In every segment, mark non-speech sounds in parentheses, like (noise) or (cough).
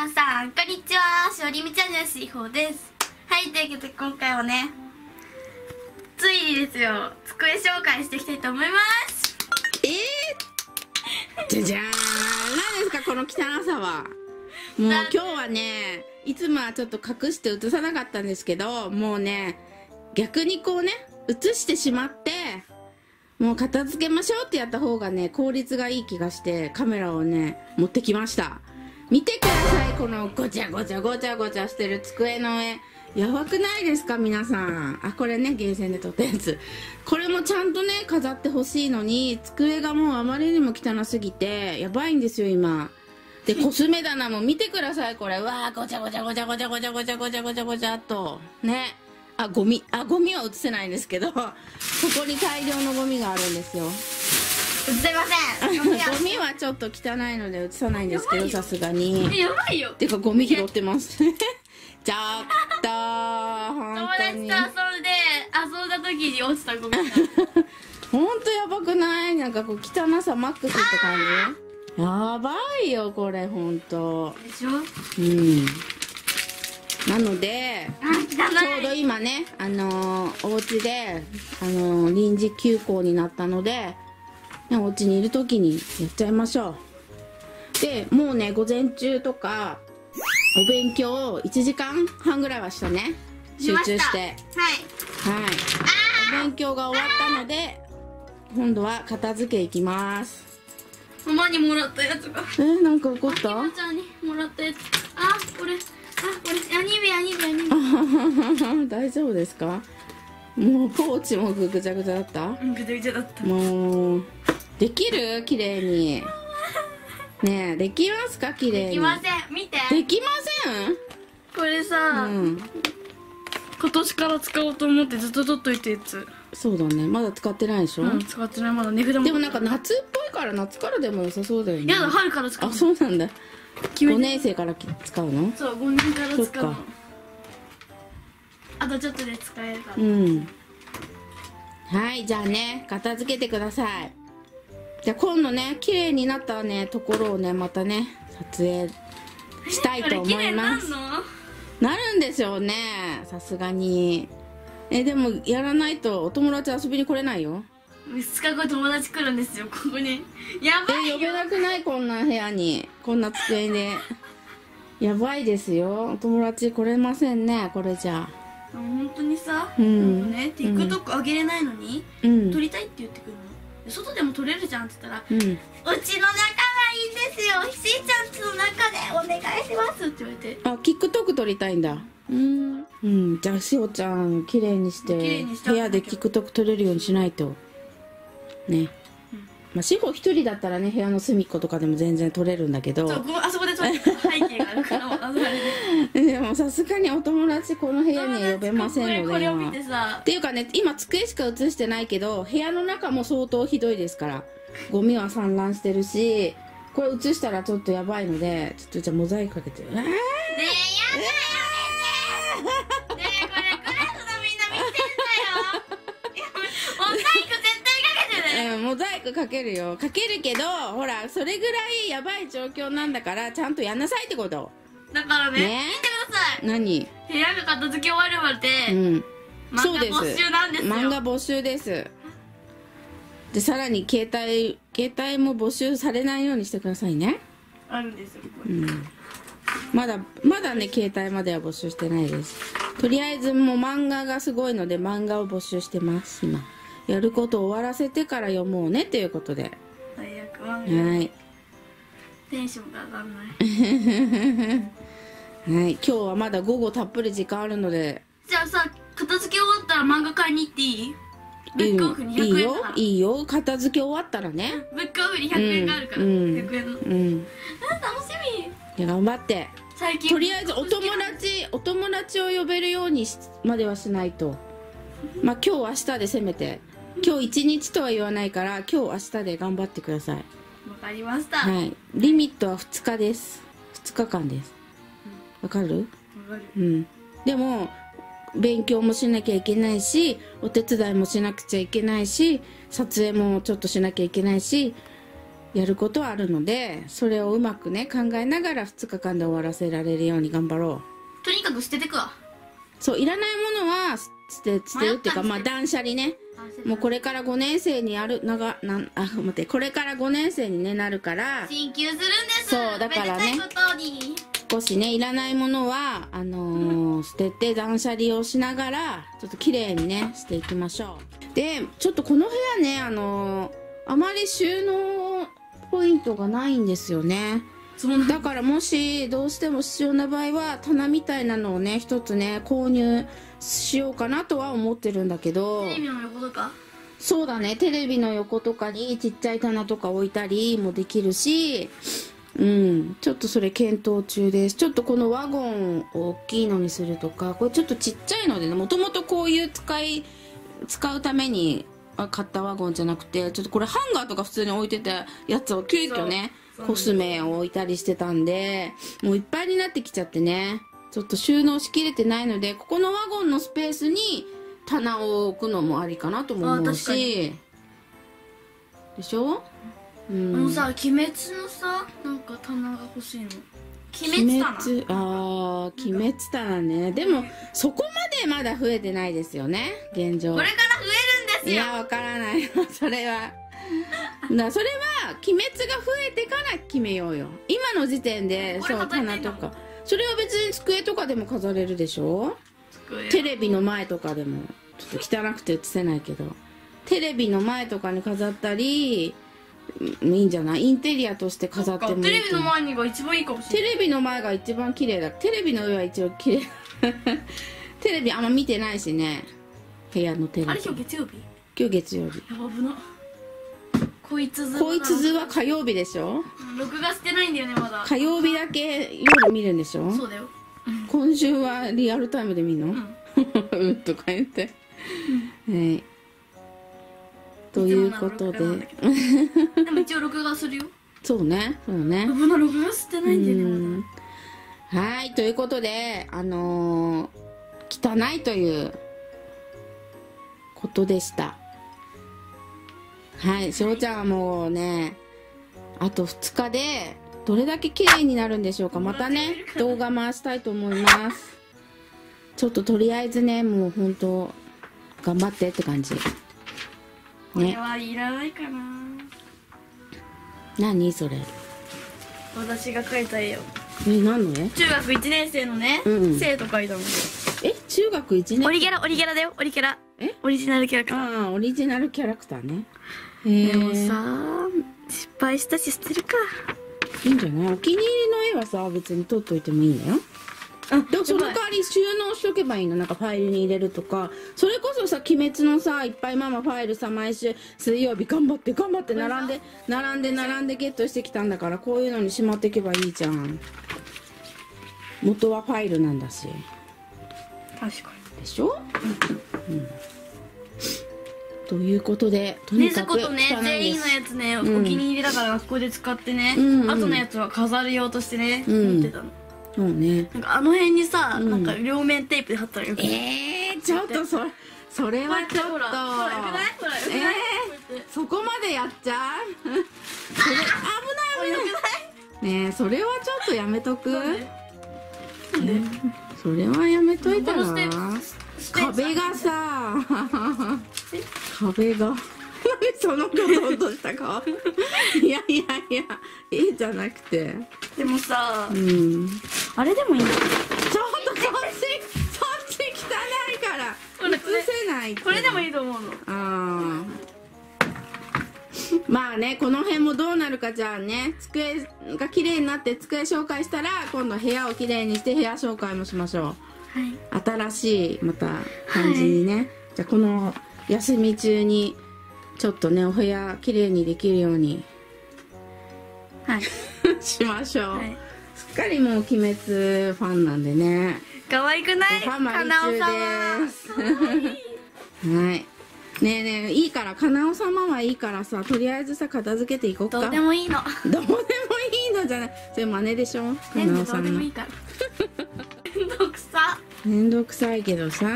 皆さんこんにちは。しおりみチャンネルしほです。はいというわけで今回はねついにですよ。机紹介していきたいと思います。えー、じゃじゃーん。何ですかこの汚さは。もう今日はねいつもはちょっと隠して映さなかったんですけどもうね逆にこうね映してしまってもう片付けましょうってやった方がね効率がいい気がしてカメラをね持ってきました見てください。このごちゃごちゃごちゃごちゃしてる机の上。やばくないですか皆さん。あこれねゲーセンで撮ったやつ。これもちゃんとね飾ってほしいのに机がもうあまりにも汚すぎてやばいんですよ今。で (laughs) コスメ棚も見てください。これ。うわーごちゃごちゃごちゃごちゃごちゃごちゃごちゃごちゃごちゃっと。ね。あゴミ。あゴミは映せないんですけど。ここに大量のゴミがあるんですよすいません。(laughs) ゴミはちょっと汚いので映さないんですけどさすがに。えやばいよ。てかゴミ拾ってます。(laughs) ちょっと友本当に。達と遊んで遊んだ時に落ちたゴミだ。(laughs) 本当やばくない？なんかこう汚さマックスって感じ？やばいよこれ本当。でしょ？うん。なのでちょうどい今ねあのーお家であのー臨時休校になったので、ね、お家にいる時にやっちゃいましょう。でもうね午前中とかお勉強を1時間半ぐらいはしたね。集中して。はい。はい。お勉強が終わったので今度は片付けいきます。ママにもらったやつが。えなんか起こっひたまちゃんにもらったやつ。あこれ。あこれ。アニメアニメアニメ大丈夫ですか？もうポーチもぐちゃぐちゃだった？うんぐちゃぐちゃだった。もうできる？綺麗に。ねえできますか？綺麗に。できません。見て。できまこれせさ、んうん。今年から使おうと思ってずっと取っといたやつ。そうだね。まだ使ってないでしょ、うん使ってない。まだ値札も。でもなんか夏っぽいから夏からでも良さそうだよね。やだ春から使うあそうなんだ。5決めて年生からき使うの？そう5年から使うの。そっかあとちょっとで使えるから、うん。はいじゃあね片付けてください。じゃあ今度ね綺麗になったねところをねまたね撮影したいと思います。なるんでしょうねさすがに。えでもやらないとお友達遊びに来れないよ。2日後友達来るんですよここに。やばいえ呼べなくない？こんな部屋に。こんな机で。やばいですよ。お友達来れませんねこれじゃあ本当にさ、うん。ね TikTok 上げれないのに、うん。撮りたいって言ってくるの？で外でも撮れるじゃんって言ったら、うん。うちの仲がいいんですよ。ひしーちゃんちの中でお願いしますって言われて。あ TikTok 撮りたいんだ。うん、うん、じゃあしおちゃん綺麗にして部屋で TikTok 撮れるようにしないと。ね、まあしお一人だったらね部屋の隅っことかでも全然撮れるんだけど。そあそこで撮れた背景があるからで (laughs) でもさすがにお友達この部屋に呼べませんので。これこれを見今てさ。っていうかね今机しか映してないけど部屋の中も相当ひどいですから。ゴミは散乱してるしこれ映したらちょっとやばいのでちょっとじゃあモザイクかけて。えーねえやだよ (laughs) 対かけてねうん、モザイクかけるよ。かけるけどほらそれぐらいやばい状況なんだからちゃんとやんなさいってこと。だからねね？見てください。何？部屋が片付け終わるまで、うん。漫画募集なんですよ。漫画募集です。でさらに携帯携帯も募集されないようにしてくださいね。あるんですようん。まだまだね携帯までは募集してないです。とりあえずもう漫画がすごいので漫画を募集してます今やることを終わらせてから読もうねということで。最悪はい。テンションが上がんない。(laughs) はい。今日はまだ午後たっぷり時間あるので。じゃあさ片付け終わったら漫画買いに行っていい？ブックオフに100いいよ。円いいよ。片付け終わったらね。ブックオフに100円があるから、うん。100円のうんうん。楽しみ。頑張って。最近とりあえずお友達お友達を呼べるようにしまではしないと。まあ今日明日でせめて今日一日とは言わないから今日明日で頑張ってください。わかりました、はい。リミットは2日です。2日間です。わかる？わかる。うん。でも勉強もしなきゃいけないしお手伝いもしなくちゃいけないし撮影もちょっとしなきゃいけないしやることはあるのでそれをうまくね考えながら2日間で終わらせられるように頑張ろう。とにかく捨ててくわ。そういらないものは捨て捨てるっていうかまあ断捨離ねもうこれから5年生にあるながなんあ待ってこれから5年生に、ね、なるから進級するんです。そうだからね少しねいらないものはあのー捨てて断捨離をしながらちょっと綺麗にねしていきましょう。でちょっとこの部屋ねあのーあまり収納ポイントがないんですよねだ。からもしどうしても必要な場合は棚みたいなのをね一つね購入しようかなとは思ってるんだけど。テレビの横とか？そうだね。テレビの横とかにちっちゃい棚とか置いたりもできるしうん。ちょっとそれ検討中です。ちょっとこのワゴンを大きいのにするとかこれちょっとちっちゃいのでねもともとこういう使い使うためにあ買ったワゴンじゃなくてちょっとこれハンガーとか普通に置いてたやつを急遽ねコスメを置いたりしてたんでもういっぱいになってきちゃってね。ちょっと収納しきれてないのでここのワゴンのスペースに棚を置くのもありかなとも思うし。でしょ？うん。あのさ鬼滅のさなんか棚が欲しいの。鬼鬼滅棚？滅？あー鬼滅棚ね。でもそこまでまだ増えてないですよね現状。これから増えるんですよ。いやわからない。よ (laughs) それは (laughs) だそれは鬼滅が増えてから決めようよ。今の時点でそう棚とか。それは別に机とかでも飾れるでしょ？テレビの前とかでも。ちょっと汚くて映せないけど。テレビの前とかに飾ったりうんいいんじゃない？インテリアとして飾ってもいいテレビの前にが一番いいかもしれない。テレビの前が一番綺麗だ。テレビの上は一応綺麗。(laughs) テレビあんま見てないしね。部屋のテレビ。あれ今日月曜日？今日月曜日。やば危なこいつずこいつ図は火曜日でしょ？うん録画してないんだよねまだ。火曜日だけ夜見るんでしょ？そうだよ。今週はリアルタイムで見るの？ん。うん。(laughs) とか言って、はいということで。でも一応録画するよ。そうね。そうね。録画してないんだよねうん。はいということであのー汚いということでしたはいしおちゃんはもうねあと2日でどれだけ綺麗になるんでしょうか。またね動画回したいと思います。ちょっととりあえずねもう本当頑張ってって感じ。これねはいらないかな。何それ。私が描いた絵よ。え何の絵？中学1年生のね、うん生徒描いたのえ中学1年オリキャラオリキャラだよ。オリキャラ。え？オリジナルキャラクター。ああオリジナルキャラクターねへえでもさ失敗したし捨てるか。いいんじゃない？お気に入りの絵はさ別に撮っといてもいいんだよ。あでもその代わり収納しとけばいいの。なんかファイルに入れるとか。それこそさ「鬼滅」のさいっぱいママファイルさ毎週水曜日頑張って頑張って並んで並んで並んでゲットしてきたんだからこういうのにしまっていけばいいじゃん。元はファイルなんだし。確かでしょ、うん、ということでとにかくずことね全員のやつね、うん。お気に入りだから学校で使ってね、うんうん。後のやつは飾る用としてね、うん。持ってたの。そうね。なんかあの辺にさ、うん。なんか両面テープで貼ったらよくない？えー、ちょっとそそれはちょっと。ほらほらよくないほらよくないこうやってそこまでやっちゃうそれ危ない危よないねえそれはちょっとやめとくくないなんでそれはやめといたらこのステッ壁がさ壁が。何 (laughs) そのこと落としたか。(laughs) いやいやいや絵じゃなくて。でもさうん。あれでもいいんだちょっとそっちそっち汚いから。映せないこれでもいいと思うの。あーまあねこの辺もどうなるかじゃあね机が綺麗になって机紹介したら今度部屋を綺麗にして部屋紹介もしましょう。はい。新しいまた感じにね、じゃあこの休み中にちょっとねお部屋綺麗にできるように。はい。(laughs) しましょう、はい。すっかりもう鬼滅ファンなんでね。可愛くない？かなお中さです。はい。ねえねえいいからかなお様はいいからさとりあえずさ片付けていこうか。どうでもいいの。どうでもいいのじゃない。それ真似でしょ？かなおさの。どうんでもいいから。(laughs) めんどくさめんどくさいけどさ。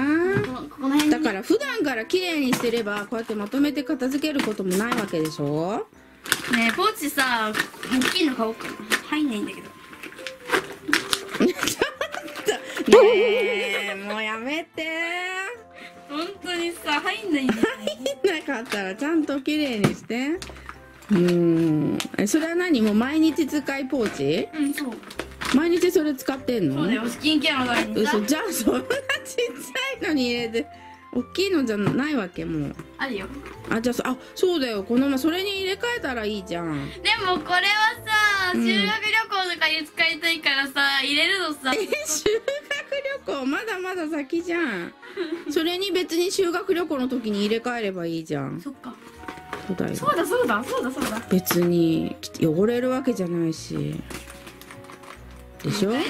だから普段から綺麗にしてればこうやってまとめて片付けることもないわけでしょ。ねえポーチさ大きいの買おうかな。入んないんだけど。(laughs) ねえもうやめて。本当にさ入んないんだよ。入んなかったらちゃんと綺麗にして。うーん。えそれは何？もう毎日使いポーチ？うんそう毎日それ使ってんの？そうだよ。スキンケアのためにさ。嘘じゃあそんなちっちゃいのに入れて大きいのじゃないわけもう。あるよ。あじゃあそあそうだよ。このままそれに入れ替えたらいいじゃん。でもこれはさうん。修学旅行とかに使いたいからさ入れるのさ。え修学旅行？まだまだ先じゃん。(laughs) それに別に修学旅行の時に入れ替えればいいじゃん。そっか。そうだよ。そうだそうだそうだそうだ。別に汚れるわけじゃないしでしょ？大 (laughs)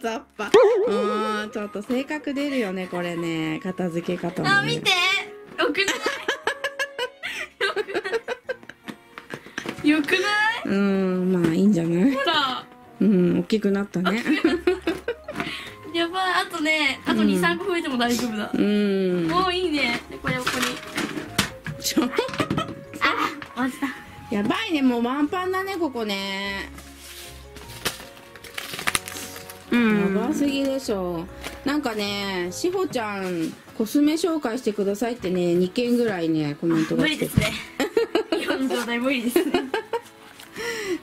雑把。うんちょっと性格出るよねこれね。片付け方も、ね、あ見て。よくない？よくない？うんまあいいんじゃない？ほらうん大きくなったね。(laughs) やばい。あとねあと23個増えても大丈夫だ、うん。もういいね。でこれやばいねもうワンパンだねここね。うやばすぎでしょ。なんかねしほちゃんコスメ紹介してくださいってね2件ぐらいねコメントが来て。無理ですね。今の状態無理ですね。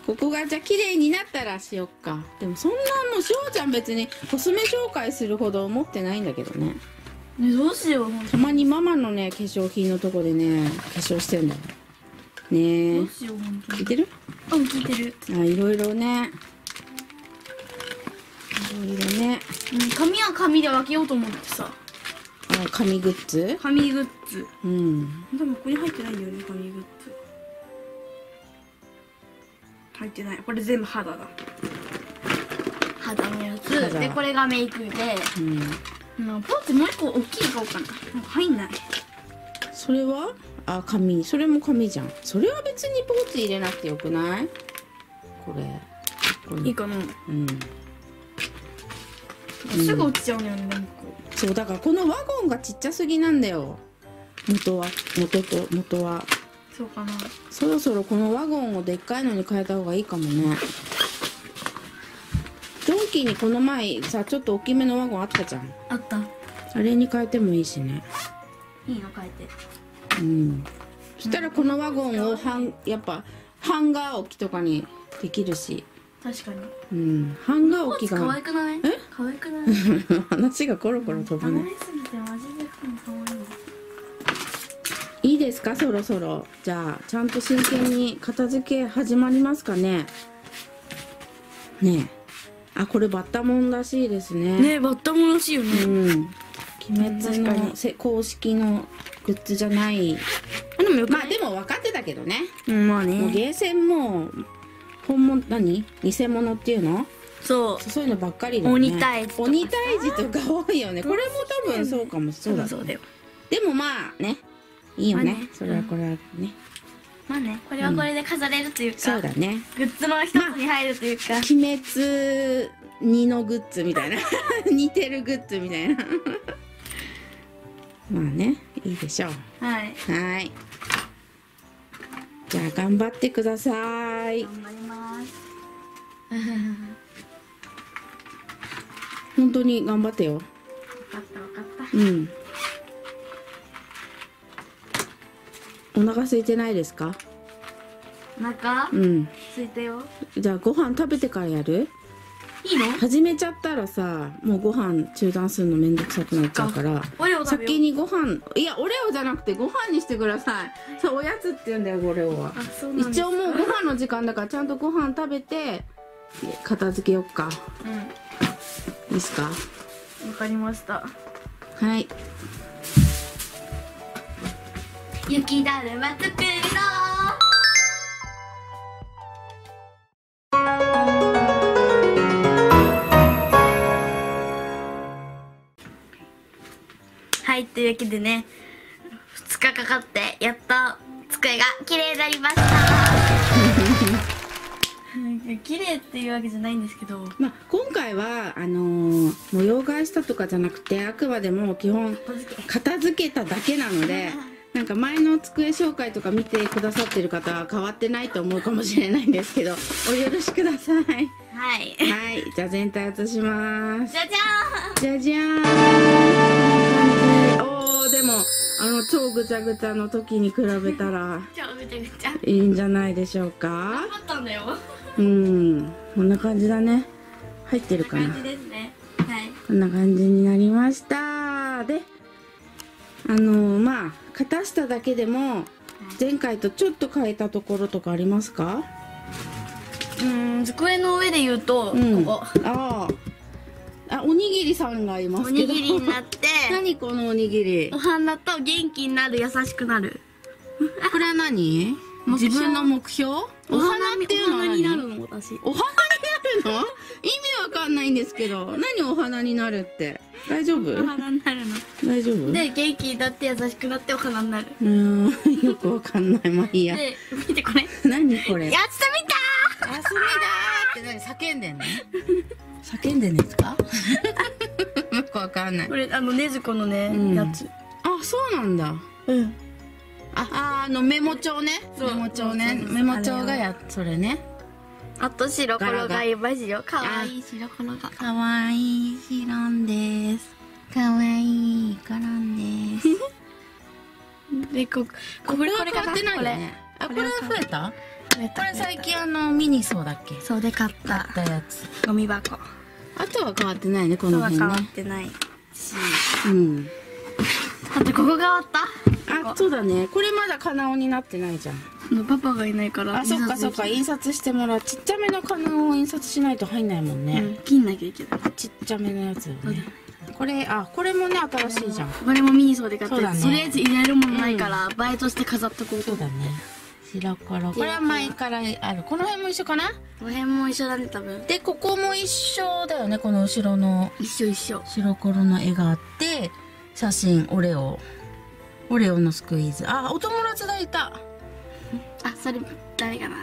ここがじゃあ綺麗になったらしよっか。でもそんなもうしほちゃん別にコスメ紹介するほど思ってないんだけどね。ねどうしようたまにママのね化粧品のとこでね化粧してんだよねえ。聞いてる？うん聞いてる、あいろいろね。いろいろね。うん、髪は髪で分けようと思ってさ。あ紙グッズ？髪グッズ。うん。多分ここに入ってないんだよね髪グッズ。入ってない。これ全部肌だ。肌のやつ。肌。でこれがメイクで。うん。うんポーチもう一個大きいの買おうかな。なんか入んない。それは？あ紙。それも紙じゃん。それは別にポーチ入れなくてよくない？これ。いいかな、うん。すぐ落ちちゃうのよねなんか。そうだからこのワゴンがちっちゃすぎなんだよ。元は。元と元は。そうかな。そろそろこのワゴンをでっかいのに変えた方がいいかもね。ドンキーにこの前さちょっと大きめのワゴンあったじゃん。あった。あれに変えてもいいしね。いいの変えてうん。そしたらこのワゴンをハンやっぱハンガー置きとかにできるし。確かに。うん。ハンガー置きが。可愛くない？え？可愛くない？(laughs) 話がコロコロ飛ぶね。いいいですか？そろそろ。じゃあちゃんと真剣に片付け始まりますかね？ねえ。あこれバッタモンらしいですね。ねバッタモンらしいよね。うん。鬼滅のせ公式のグッズじゃない。あでもよくまあでも分かってたけどね。うんまあもうねゲーセンも本物何？偽物っていうの？そう。そういうのばっかりだよね。鬼退治鬼退治とか多いよね。これも多分そうかも。そうだ。そうだ。よ。でもまあね。いいよね,、まあね。それはこれはね、まあね。これはこれで飾れるというか、そうだね。グッズの一つに入るというか、鬼滅2のグッズみたいな。(laughs) 似てるグッズみたいなまあねいいでしょう。はい。はい。じゃあ頑張ってください。頑張ります。(laughs) 本当に頑張ってよ。分かった分かった。うん。お腹空いてないですか？お腹？うん。ついたよ。じゃあご飯食べてからやる？いいの？始めちゃったらさもうご飯中断するのめんどくさくなっちゃうからオレオ食べよう先にご飯いやオレオじゃなくてご飯にしてください。そうおやつって言うんだよオレオはあそうなんです一応もうご飯の時間だからちゃんとご飯食べて片付けよっか。うん。いいっすか？わかりました。はい。雪だるま作ろうはいというわけでね2日かかってやっと机が綺麗になりました。(laughs) 綺麗っていうわけじゃないんですけど。まあ、今回はあのー模様替えしたとかじゃなくてあくまでも基本片付けただけなのでなんか前の机紹介とか見てくださってる方は変わってないと思うかもしれないんですけどお許しください。はい。はい。じゃあ全体移します。じゃじゃじゃじゃーんでもあの超ぐちゃぐちゃの時に比べたら。いいんじゃないでしょうか？頑張ったんだよ。うん。こんな感じだね。入ってるかな？感じですね。はい。こんな感じになりました。であのまあ片しただけでも前回とちょっと変えたところとかありますか？うーん机の上で言うと、うん。ここ。あああおにぎりさんがいまおすけど。にぎりになって。(laughs) 何このおにぎり？お花と元気になる優しくなる。これは何？自分の目標？お花っていうのは何？お花になるの私。お花になるの？意味わかんないんですけど。何お花になるって？大丈夫？お花になるの。大丈夫？で元気になって優しくなってお花になる。うーん。(laughs) よくわかんない。まあいいや。で見てこれ。何これ？やってみた休みだーって何叫んでんの？叫んでんですか？よ (laughs) くわかんない。これあのねずこのね、うん。やつ。あそうなんだ。うん。あああのメモ帳ね。メモ帳ね。そうそうメモ帳がやそれね。あと白黒がいますよ。かわいい。白黒が。かわいいシロンです。かわいいコロンです。(laughs) でこここれは変わってないよね。あこれは増えた？これ最近あのミニソーだっけ？そうで買った。買ったやつ。ゴミ箱。あとは変わってないねことは変わの辺ねってないし。うん。あとここが変わった？あそうだね。これまだカナオになってないじゃん。パパがいないから。あそっかそっか。印刷してもらう。ちっちゃめのカナオを印刷しないと入んないもんね、うん。切んなきゃいけない。ちっちゃめのやつよね。これあこれもね新しいじゃん。これもミニソーで買ってそうだね。とりあえず入れるものないから、バイトして飾っとこうとそうだね白黒これは前からある。この辺も一緒かな？この辺も一緒だね多分。でここも一緒だよねこの後ろの。一緒一緒。白黒の絵があって写真オレオ。オレオのスクイーズ。あお友達がいた。あそれ誰かな？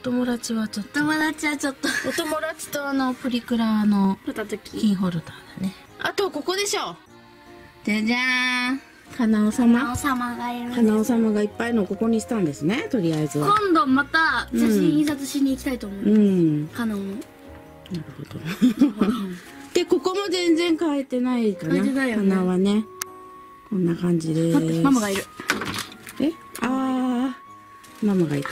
お友達はちょっと。友達はちょっと。お友達とあのプリクラのキーホルダーだね。あとここでしょ。じゃじゃーんかなお様お様がいるかなお様がいっぱいのをここにしたんですねとりあえずは。今度また写真印刷しに行きたいと思う、うん。カノンのなるほど。(laughs) でここも全然変えてないかな。変えてないよね。花はね。こんな感じです。待ってママがいる。え？あー。ママがいた。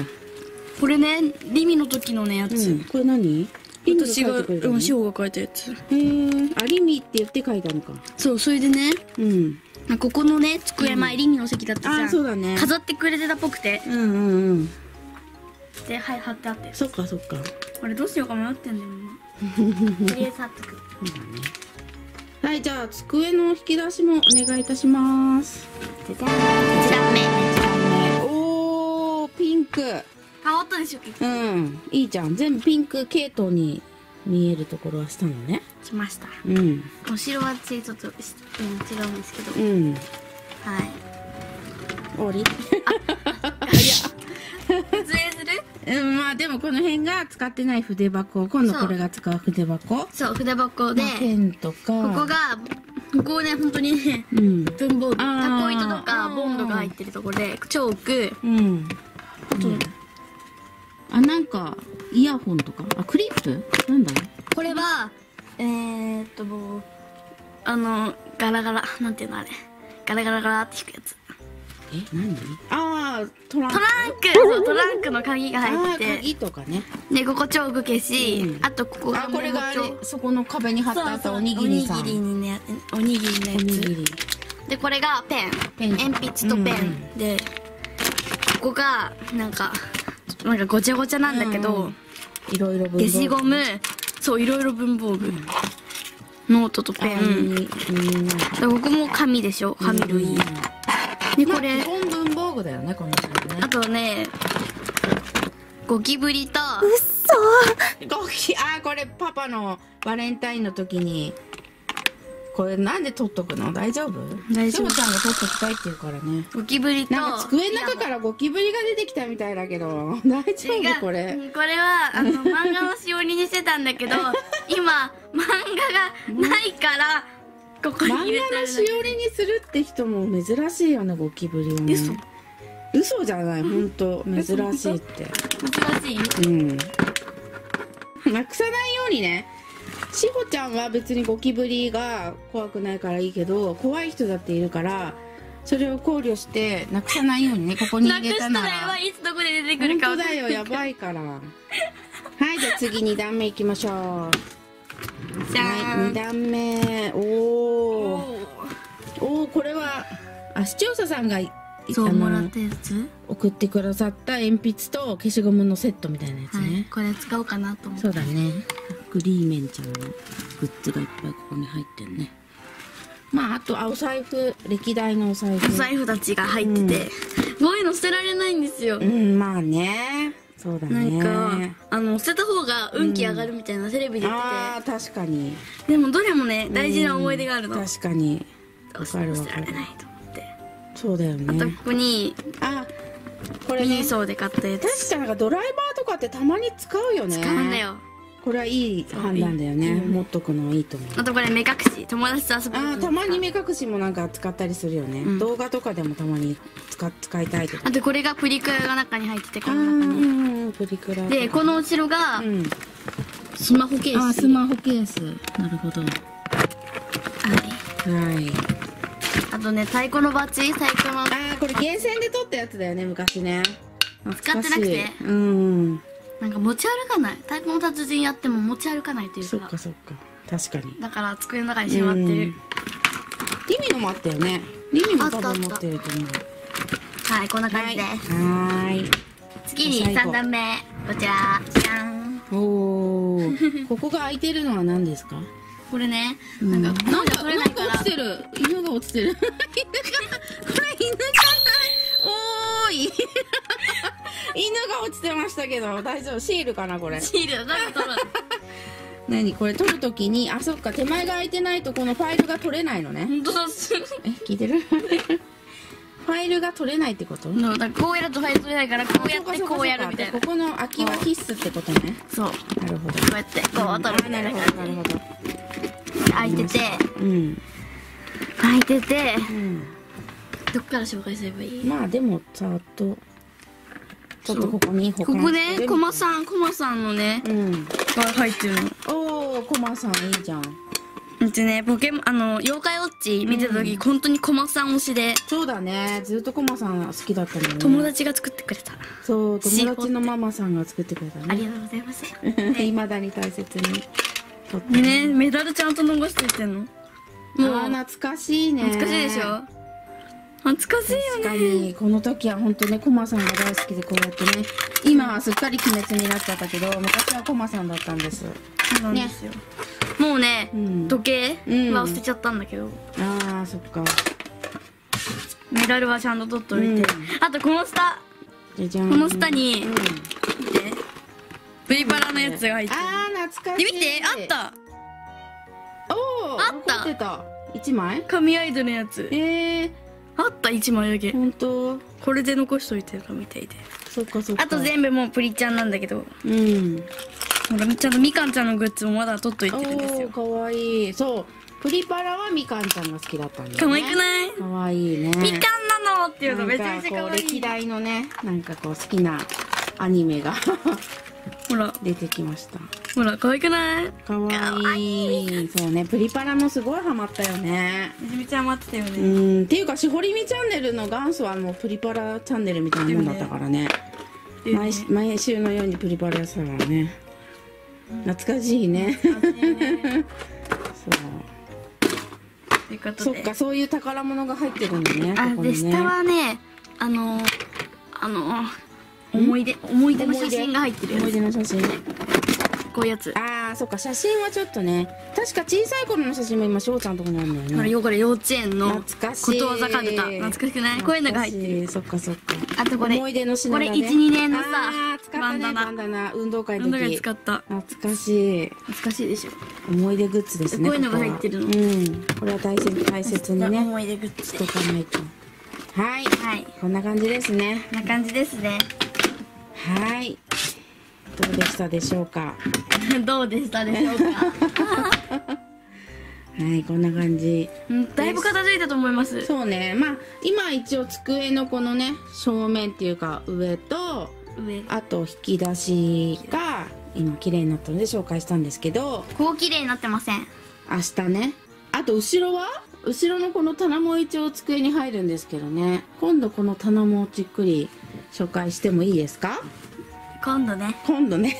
これねリミの時のねやつ、うん。これ何？私がうんショーが書いたやつ。へえあリミって言って書いたのか。そうそれでねうんここのね机前、リミの席だったじゃん。あーそうだね。飾ってくれてたっぽくて。うんうんうん。ではい貼ってあってそっかそっか。これどうしようか迷ってんだよ今 (laughs) とりあえず貼っとく。はいじゃあ机の引き出しもお願いいたします。じゃじゃん1段目おーピンク変わったでしょ結構うんいいじゃん全部ピンク系統に見えるところはしたのね。しました。うん。後ろはちょっとしうん違うんですけど、うん。はい。終わり？説明する？うんまあでもこの辺が使ってない筆箱今度これが使う筆箱。そう筆箱でまあペンとか。ここがここね本当にねうん。文房具。タコ糸とあかーボンドが入ってるところでチョーク。うん。あと、あなんかイヤホンとか？あクリップ？なんだ？これはえー、っともうあのガラガラなんていうのあれ？ガラガラガラって引くやつ。え何ああトランク。トランク。そうトランクの鍵があ入ってて。ー鍵とかね。でここチョーク消し、うん。あとここがあこれがそこの壁に貼ってあったおにぎりさん。おにぎりにねおにぎりのやつ。おにぎり。でこれがペン。ペン。鉛筆とペン、うん。でここがなんかなんかごちゃごちゃなんだけど、うんいろいろ文房具消しゴムそういろいろ文房具、ノートとあペン、ーうんでここも紙でしょ紙類、うんでこれ、まあ基本文房具だよねこの人ねあとねゴキブリとゴキあーこれパパのバレンタインの時にこれなんで撮っとくの？大丈夫？大丈夫。ちゃんが撮っときたいって言うからね。ゴキブリとなんか机の中からゴキブリが出てきたみたいだけど (laughs) 大丈夫？これ。うんこれはあの漫画のしおりにしてたんだけど (laughs) 今漫画がないからここに漫入れて画のしおりにするって人も珍しいよねゴキブリをね。嘘。嘘じゃない本当。珍しいって。ど珍しいうん。なくさないようにねしほちゃんは別にゴキブリが怖くないからいいけど怖い人だっているからそれを考慮してなくさないようにねここに (laughs) なくしたた入れなららやばいいつどこで出てくる本か当だよやばいから。はいじゃあ次2段目いきましょう。じゃはい2ーん段目。おおおおこれはあ視聴者さんがそうもらったやつ？送ってくださった鉛筆と消しゴムのセットみたいなやつはいね、これ使おうかなと思って。そうだねグリーメンちゃんのグッズがいっぱいここに入ってるね。まああとあお財布歴代のお財布。お財布たちが入ってて、こういうの捨てられないんですよ、うんまあね。そうだなねんかあの捨てた方が運気上がるみたいなテレビで言って。あー確かに。て、でもどれもね大事な思い出があるの、うん確かに。どうしても捨てられないと思って。そうだよあとねここにあこれね。ミニソーで買ったやつ。確かなんかドライバーとかってたまに使うよね。使うんだよこれはいい判断だよね。持っとくのはいいと思う。あとこれ目隠し。友達と遊ぶ。あーたまに目隠しもなんか使ったりするよね、うん。動画とかでもたまに使使いたいとか。あとこれがプリクラが中に入っててこの中に。うんうんプリクラでこの後ろがうんスマホケース、あースマホケース。なるほど。はい。はいあとね太鼓のバッジ。太鼓の。あーこれゲーセンで撮ったやつだよね昔ね。使ってなくて。うんなんか持ち歩かない。太鼓の達人やっても持ち歩かないというそっかかそっか。確かに。だから机の中にしまってる。うん。リミのもあったよね。リミも多分持ってると思う。はいこんな感じで、はーい。次に最後3段目。こちら。じゃん。おー。ここが空いてるのは何ですか？これね。ななんんかか、なんかないから。落ちてる。犬が落ちてる。犬が、これ犬じゃない？おーい。(laughs) 犬が落ちてましたけど、大丈夫？シールかな、これ。シールだ取る (laughs) 何これ？取るときに、あ、そっか、手前が空いてないとこのファイルが取れないのね。本当だえ、聞いてる？(laughs) ファイルが取れないってこと？こうやるとファイル取れないからこうやってこうやるみたいなここの空きは必須ってことね。そうこなるほど。うやってこう当たるみたいなあなるほど、なるほど。開いててうん。開いててうん。どっから紹介すればいい？まあ、でも、ざーっと、ちょっとここに保ここ管してねコマさんコマさんのねうん。が入ってるのおー、コマさんいいじゃん。うちねポケモンあの妖怪ウォッチ見てた時、本当にコマさん推しでそうだね。ずっとコマさん好きだったもんね。友達が作ってくれた、そう、友達のママさんが作ってくれたありね。がとうございます (laughs) いまだに大切にねメダルちゃんと残していってんの？もう懐かしいね。懐かしいでしょ？懐かしいよ確かねに、この時は本当ね、コマさんが大好きでこうやってね、今はすっかり鬼滅になっちゃったけど、昔はコマさんだったんです。そうなんですよ、もうね、うん。時計うんは捨てちゃったんだけど、ああ、そっか。メダルはちゃんと取っといて、うん。あとこの下。じゃじゃん。この下にうん、見て。プリパラのやつが入ってる。ああ、懐かしい。で見て。あった。おおあった。残ってた。一枚？神アイドルのやつ。ええあった1枚だけ。ー、本当？これで残しといてるかみたいで。そっかそっか。あと全部もうプリちゃんなんだけど。うん。なんかちゃんとみかんちゃんのグッズもまだ取っといてるんですよ。かわいい。そう。プリパラはみかんちゃんが好きだったんだよね。可愛くない？かわいいね。みかんなのっていうのめちゃめちゃかこう愛い。歴代のねなんかこう好きなアニメがほら。(laughs) 出てきましたほら可愛くない？かわい。いそうねプリパラもすごいハマったよね。めちゃめちゃ余ってたようね、ん。っていうかしほりみチャンネルの元祖はもうプリパラチャンネルみたいなもんだったからね。ね。毎し毎週のようにプリパラやってたからね。懐かしいね。(laughs) そう。ということで。そっかそういう宝物が入ってるんだねあここにね。で下はねあのあの思い出思い出の写真が入ってるや思い出の写真。つこういうやつ。あああそっか。写真はちょっとね。確か小さい頃の写真も今翔ちゃんのとこにあるんだよね。これよこれ幼稚園の懐かしい。ことわざ書いてた懐かしくない？こういうのが入ってる。るそっかそっか。あとこれ思い出の品これがね12年のさあー使ったバンダナ。ねバンダナ。運動会の運動会時使った。懐かしい。懐かしいでしょ。思い出グッズですねこういうのが入ってるの。うん。これは大切大切にね思い出グッズ。しとかないとはい。はい。こんな感じですね。こんな感じですね。はいどうでしたでしょうか？(laughs) どうでしたでしょうか？(laughs) はいこんな感じ。うんだいぶ片付いたと思います。そうね。まあ今一応机のこのね正面っていうか上と上。あと引き出しが今綺麗になったので紹介したんですけどこう綺麗になってません。明日ね。あと後ろは？後ろのこの棚も一応机に入るんですけどね。今度この棚もじっくり紹介してもいいですか？今度ね。今度ね。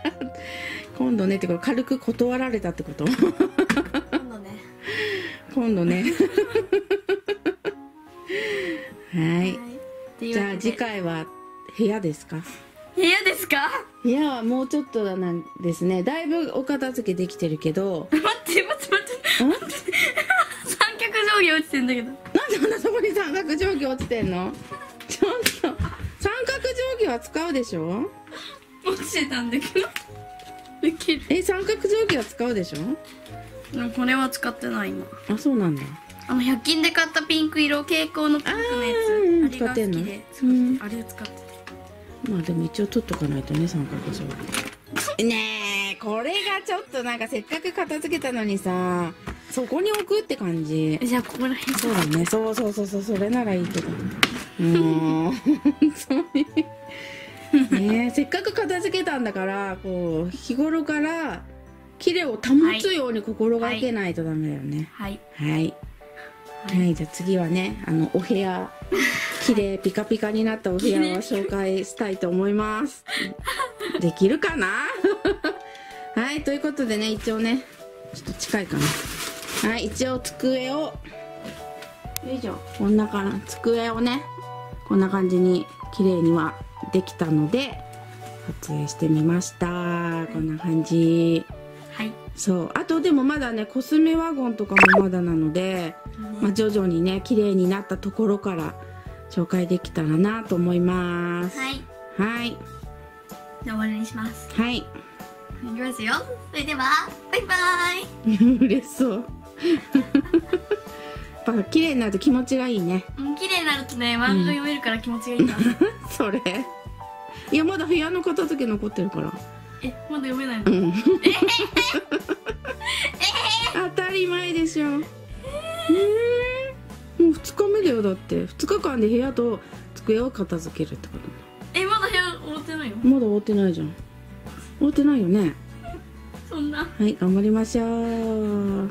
(laughs) 今度ね。ってこれ軽く断られたってこと？今度ね。今度ね。(laughs) はい。じゃあ次回は部屋ですか？部屋ですか？部屋はもうちょっとなんですね。だいぶお片付けできてるけど。待って待って待って。ん？三脚定規落ちてんだけど。なんでまだそこに三角定規落ちてんの？ちょっと定規は使うでしょ？落ちてたんだけど。え三角定規は使うでしょ？でもこれは使ってない今。あそうなんだ。あの100均で買ったピンク色蛍光のピンクのやつ。あれが好きで使ってんの？使うん。ってあれを使っててまあでも一応取っとかないとね三角定規ねえこれがちょっとなんかせっかく片付けたのにさそこに置くって感じ。じゃあここら辺。そうだね。そうそうそうそうそれならいいけど。もう本当にね。えせっかく片付けたんだからこう日頃から綺麗を保つように心がけないとダメだよね。はい。はい。はい、じゃあ次はねあのお部屋綺麗ピカピカになったお部屋を紹介したいと思います。(laughs) できるかな？(laughs) はいということでね一応ねちょっと近いかな。はい一応机をよいしょ。こんなかな机をねこんな感じに綺麗にはできたので撮影してみました。こんな感じ。はい。そう。あとでもまだねコスメワゴンとかもまだなので、まあ、徐々にね綺麗になったところから紹介できたらなと思います。はい。はい。じゃあ終わりにします。はい。いきますよ。それではバイバイ。(laughs) 嬉しそう (laughs) ぱ綺麗になると気持ちがいいね。うん綺麗になるとね漫画が読めるから気持ちがいいな、(laughs) それ。いやまだ部屋の片付け残ってるから。えまだ読めないの？うん。当たり前でしょ。えー。もう2日目だよだって。2日間で部屋と机を片付けるってことえまだ部屋終わってないよまだ終わってないじゃん。終わってないよね。そんな。はい頑張りましょう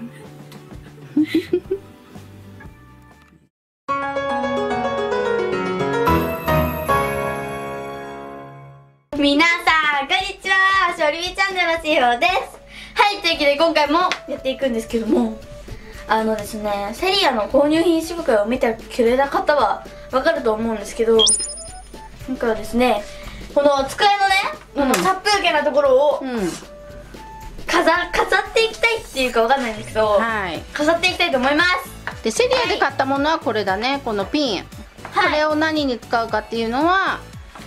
皆さんこんにちは。しほりみチャンネルのしほです。はいというわけで今回もやっていくんですけどもあのですねセリアの購入品紹介を見てくれた方はわ。かると思うんですけど今回はですねこの机のねこのうん殺風景なところをうん。飾飾っていきたいっていうかわかんないんですけど、はい。飾っていきたいと思います。でセリアで買ったものはこれだねこのピン、これを何に使うかっていうのは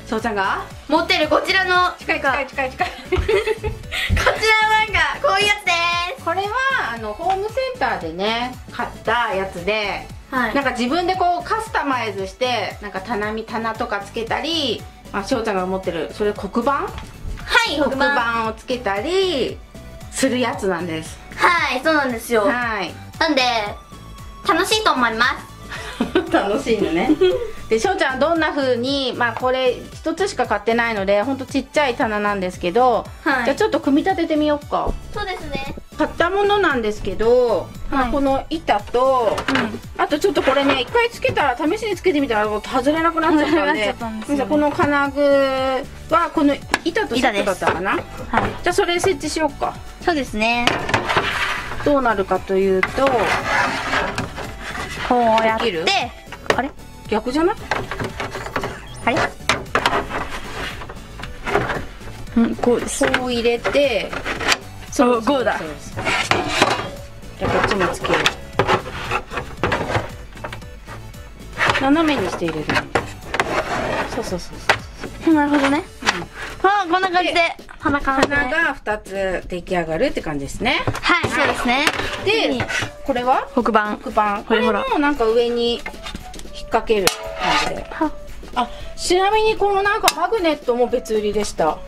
そうちゃんが？持ってるこちらの。近い近い近い近い。(laughs) こちらなんかこういうやつです。これはあのホームセンターでね買ったやつではい。なんか自分でこうカスタマイズしてなんか棚み棚とかつけたりまあ翔ちゃんが持ってるそれ黒板？はい黒板をつけたりするやつなんです。はいそうなんですよ。はい。なんで楽しいと思います (laughs) 楽しいのね。で翔ちゃんどんな風にまあこれ一つしか買ってないのでほんとちっちゃい棚なんですけど、はい。じゃあちょっと組み立ててみようか。そうですね。買ったものなんですけど、まあはい。この板と、あとちょっとこれね一回つけたら試しにつけてみたら外れなくなっちゃったんでね。この金具はこの板とセットだったかな？はい。じゃあそれ設置しようか。そうですね。どうなるかというとこうやってあれ？逆じゃない？あれ？うんこうですこう入れてそうゴーだそう。ですじゃあこっちもつける。斜めにして入れる。のそうそうそうそう。なるほどね、あこんな感じで。花完成花が2つ出来上がるって感じですね。はいそうですね。でこれは？黒板。黒板。これもなんか上に引っ掛ける感じで。はあちなみにこのなんかマグネットも別売りでした。ね。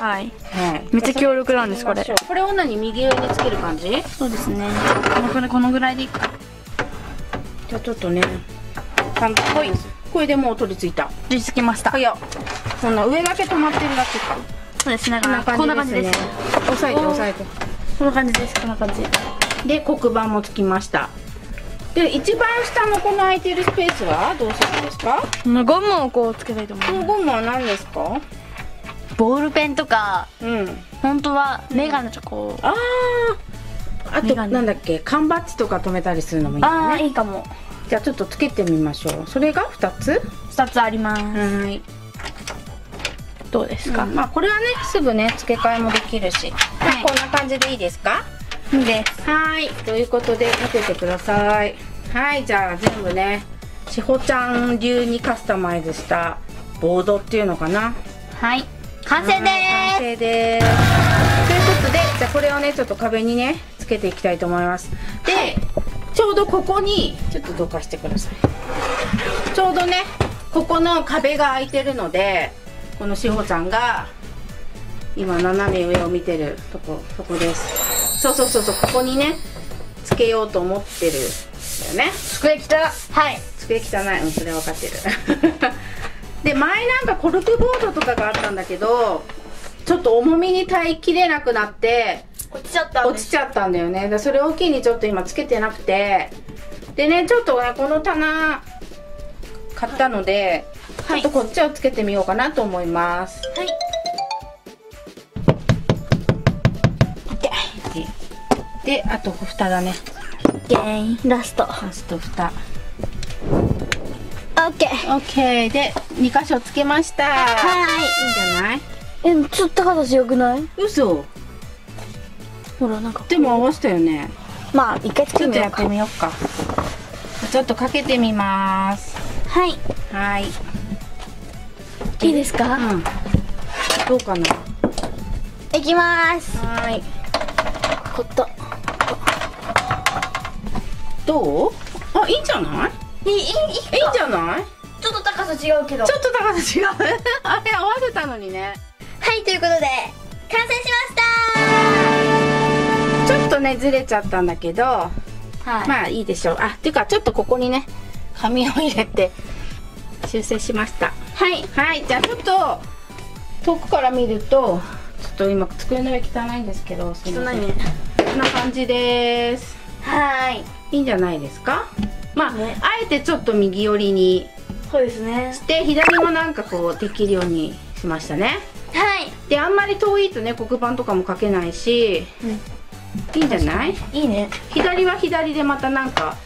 はい。はい。めっちゃ強力なんですこれ。これを何？右上につける感じ？そうですね。このぐらいでいいか。じゃあちょっとね簡単にこれでもう取り付いた。取り付きました。早っ。そんな上だけ止まってるだけか。そうです。ねこんな感じですす。ね押さえて押さえて。こんな感じです。こんな感じ。で黒板もつきました。で一番下のこの空いてるスペースはどうするんですか？このゴムをこうつけたいと思このうゴムは何ですか？ボールペンとかうん。本当はメガネとかこう。あああとなんだっけ？缶バッジとか止めたりするのもいいね。あいいかもじゃあちょっとつけてみましょう。それが2つ？2つあります。はい。どうですか、まあこれはねすぐね付け替えもできるし、はい。こんな感じでいいですか？いいです。はい。ということで立ててください。はいじゃあ全部ねしほちゃん流にカスタマイズしたボードっていうのかな？はい。完成ではい完ー成です。ということでじゃあこれをねちょっと壁にねつけていきたいと思います。で、ちょうどここにちょっとどかしてください。ちょうどねここの壁が開いてるのでこのしほちゃんが今斜め上を見てるとこそこです。そうそうそうそうここにねつけようと思ってるんだよね。机きた。はい。机汚い。うんそれは分かってる。(laughs) で前なんかコルクボードとかがあったんだけどちょっと重みに耐えきれなくなって落ちちゃった落ちちゃったんだよね。でそれを機にちょっと今つけてなくて。でねちょっとねこの棚買ったので、はい。ちょっとこっちをつけてみようかなと思います。はい。であと蓋だね。ゲー。ンラスト。ラスト蓋。オッケー。OK で2箇所つけました。はい。いいんじゃない？えちょっと高さ強くない？嘘。ほらなんか。でも合わせたよね。まあ一回ちょっとやってみようか。ちょっとかけてみます。はい。はい。いいですか、うん、どうかな？いきます。はい。こと。どう？あいいんじゃない？いいいいいいんじゃない？ちょっと高さ違うけど。ちょっと高さ違う。(laughs) あれ合わせたのにね。はいということで完成しましちょっとねずれちゃったんだけどたはい、まあいいでしょう。あっていうかちょっとここにね紙を入れて修正しました。はい。はいじゃあちょっと遠くから見るとちょっと今机の上汚いんですけどすいません。ね。こんな感じです。はい。いいんじゃないですか？まあ、ね。あえてちょっと右寄りにそうですね。して左もなんかこうできるようにしましたねはい。であんまり遠いとね黒板とかも書けないし、いいんじゃない？いいね左は左でまたなんか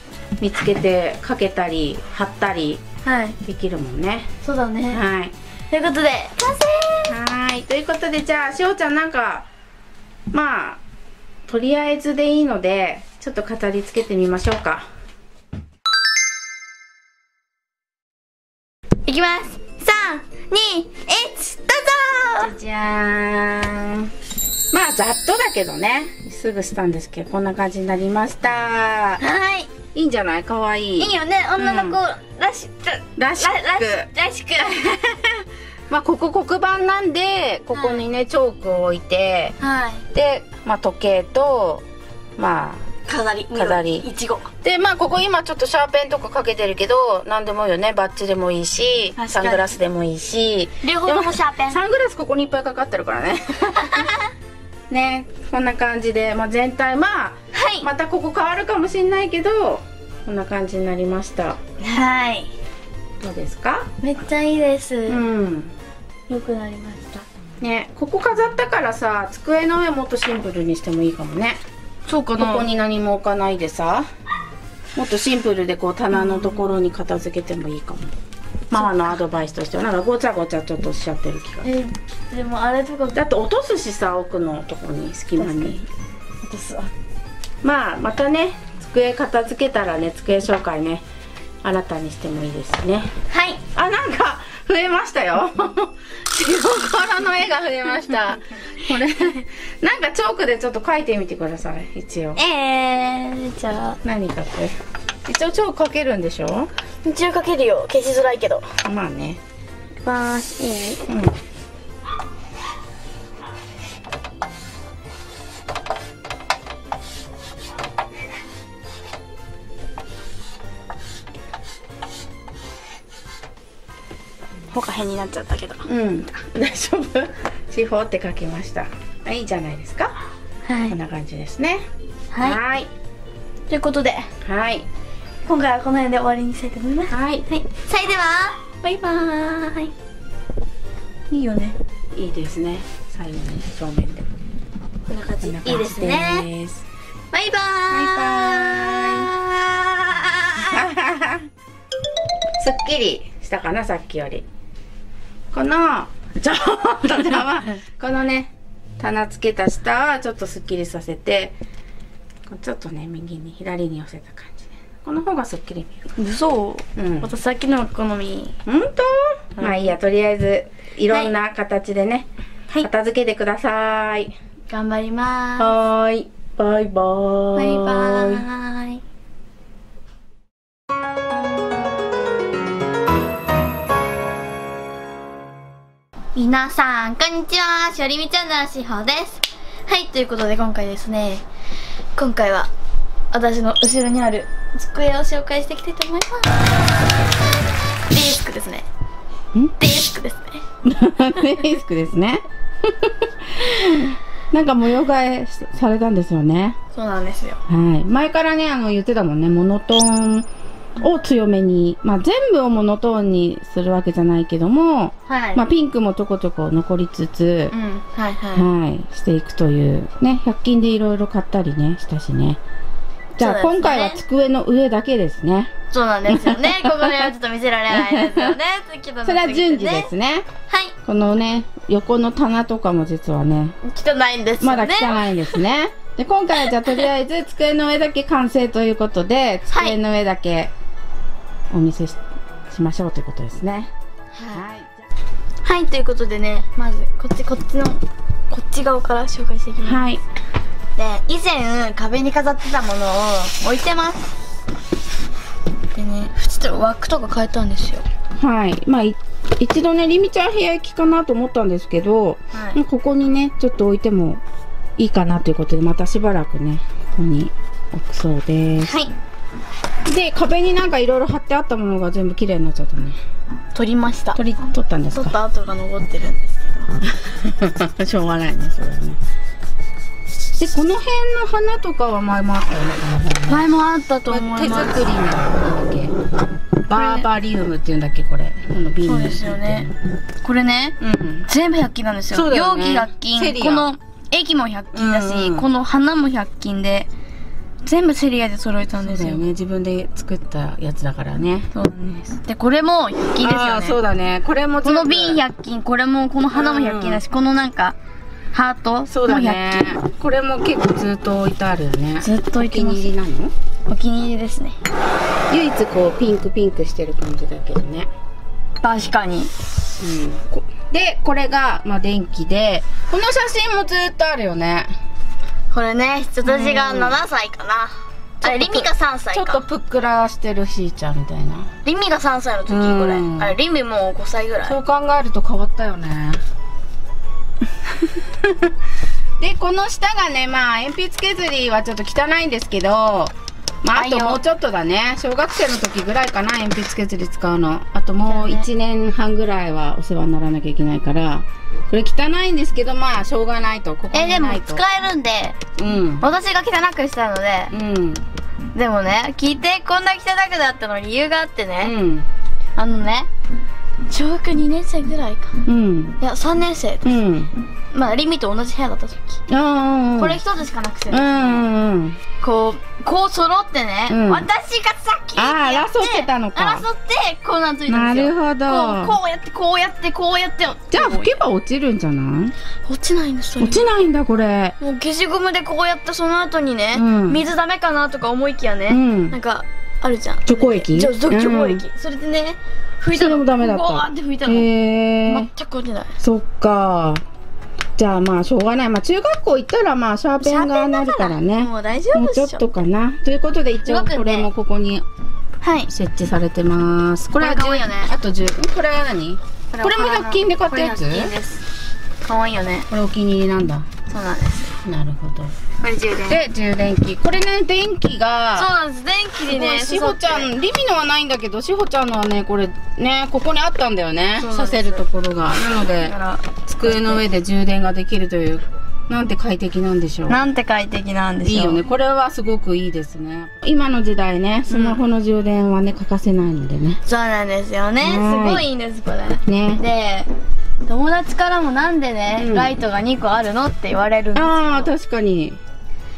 見つけてかけたり貼ったりはい。できるもんね。そうだね。はい。ということで完成！はい。ということでじゃあしおちゃんなんかまあとりあえずでいいのでちょっと飾り付けてみましょうか。いきます。321どうぞじゃーん。まあざっとだけどね。すぐしたんですけどこんな感じになりました。はい。いいんじゃない？かわいい。いいよね。女の子らしく、らしく。ららしく。(laughs) まあここ黒板なんでここにね、チョークを置いてはい。で、まあ、時計とま飾り飾り。いちご。あでまあここ今ちょっとシャーペンとかかけてるけど何でもいいよね。バッジでもいいしサングラスでもいいし。両方ともシャーペン。サングラスここにいっぱいかかってるからね。(laughs) ねこんな感じで、まあ、全体まあはい、またここ変わるかもしれないけどこんな感じになりました。はい。どうですか？めっちゃいいです、うん。よくなりました。ねここ飾ったからさ机の上もっとシンプルにしてもいいかもねそうかここに何も置かないでさ。もっとシンプルでこう棚のところに片付けてもいいかも。ママのアドバイスとしては。なんかごちゃごちゃちょっとしちゃってる気がえでもあれとか。だって落とすしさ奥のとこに隙間に。私まあまたね机片付けたらね机紹介ね新たにしてもいいですね。はい。あなんか増えましたよ。(laughs) 白黒の絵が増えました。これなんかチョークでちょっと描いてみてください一応。えー、じゃあ。何描く一応チョーク描けるんでしょ？一応かけるよ。消しづらいけど。まあね。バーシいいうんほかへんになっちゃったけど。うん。(laughs) 大丈夫？四方って書きました。あいいじゃないですか。はい。こんな感じですね。はい。はい。ということで。はい。今回はこの辺で終わりにしたいと思います。はい。はい。それではバイバーイ。いいよね。いいですね。最後に正面で。こんな感じ。いいですね。バイバーイ。(laughs) すっきりしたかなさっきよりこのちょっと邪魔このね棚つけた下はちょっとすっきりさせてちょっとね右に左に寄せた感じでこの方がすっきり見嘘えるうん。私さっきの好み。本当、まあいいやとりあえずいろんな形でね、はい。片付けてください。頑張ります。はーい。バイバーイ。バイバーイ皆さん、こんにちは。しおりみちゃんのしほです。はい、ということで今回ですね、今回は私の後ろにある机を紹介していきたいと思います。デスクですね。ん？デスクですね。リスクですねなんか模様替えしされたんですよねそうなんですよ。はい前からねあの言ってたもんねモノトーンを強めにまあ全部をモノトーンにするわけじゃないけども、はい。まあピンクもちょこちょこ残りつつう、ん、はいはい。はいしていくというね100均でいろいろ買ったりねしたしねじゃあ、今回は机の上だけですねそうなんですよね。(laughs) ここではちょっと見せられないですよね。けどそれは順次ですねはい。このね横の棚とかも実はね汚いんですよね。まだ汚いんですね。で、今回はじゃあとりあえず机の上だけ完成ということで、机の上だけお見せし,、しましょうということですね。はい。はい、ということでね、まず、こっち、こっちの、こっち側から紹介していきます。はい。で、以前、壁に飾ってたものを置いてます。でね、ちょっと枠とか変えたんですよ。はい。まあ、い一度ね、りみちゃん部屋行きかなと思ったんですけど、はい。ここにね、ちょっと置いてもいいかなということで、またしばらくね、ここに置くそうです。はい。で、壁になんかいろいろ貼ってあったものが全部綺麗になっちゃったね。取りました。取り、取ったんですか？取った跡が残ってるんですけど。(laughs) しょうがないね、それはね。で、この辺の花とかは前もあったよね。前もあったと思手います。作りのなんだっけバーバリウムっていうんだっけこれこの瓶にそうですよね。これね、うん全部100均なんですよ。よね容器100均。この液も100均だし、うんこの花も100均で、全部セリアで揃えたんですよ。ね。自分で作ったやつだからね。そうです。で、これも100均ですあよね。ーそうだね。これもこの瓶100均、これも、この花も100均だし、このなんか、ハートそうだもね100均。これも結構ずっと置いてあるよね。ずっとお気に入りなの？お気に入りですね。唯一こうピンクピンクしてる感じだけどね。確かに。うん。こでこれがまあ電気でこの写真もずっとあるよねこれね、人たちがうん7歳かな。あれ、リミが3歳ちょっとか。ぷっくらしてるしーちゃんみたいなリミが3歳の時ぐらい。うんあれ、リミもう5歳ぐらい。そう考えると変わったよね。(laughs) で、この下がね、まあ、鉛筆削りはちょっと汚いんですけど、まあ、あともうちょっとだね。小学生の時ぐらいかな、鉛筆削り使うの。あともう1年半ぐらいはお世話にならなきゃいけないから、これ汚いんですけど、まあ、しょうがないと。ここえ、でも。使えるんで、うん。私が汚くしたので、うん。でもね、聞いて、こんな汚くなったの理由があってうね、ん。あのね、小学2年生ぐらいか。うん。いや、3年生。うん。まあ、リミと同じ部屋だった時。ああ。これ一つしかなくて、うんうんうん。こう、こう揃ってね、うん。私が先ってあーや争ってたのか。争ってこうなっといたなんですよ。るほど。こうやってこうやってこうやって。じゃあ吹けば落ちるんじゃない？落ちないんです落ちないんだこれ。もう消しゴムでこうやってその後にね、うん。水ダメかなとか思いきやね、うん。なんかあるじゃん。除光液？じょ除除光液、うそれでね拭いたそれもダメだった。ボワーって拭いたの、へえ全く落ちない。そっかじゃあまあしょうがない。まあ中学校行ったらまあシャーペンがなるからね。もう大丈もうちょっとかな。ということで一応これもここにはい設置されてます。これはこれ可愛いよね。10あと10これは何？これも100均で買ったやつ？これ100均です。可愛いよね。これお気に入りなんだそうなんです。なるほど。これ充電。で充電器。これね電気そうがなんです。電気でねしほちゃんリミのはないんだけどしほちゃんのはねこれねここにあったんだよね。させるところが。なので机の上で充電ができるというなんて快適なんでしょう。なんて快適なんでしょう。いいよね。これはすごくいいですね。今の時代ねスマホの充電はね欠かせないのでね。そうなんですよね。すはい。ごいいいんですこれ。ね。で友達からもなんでね、うん。ライトが2個あるのって言われるんですああ確かに。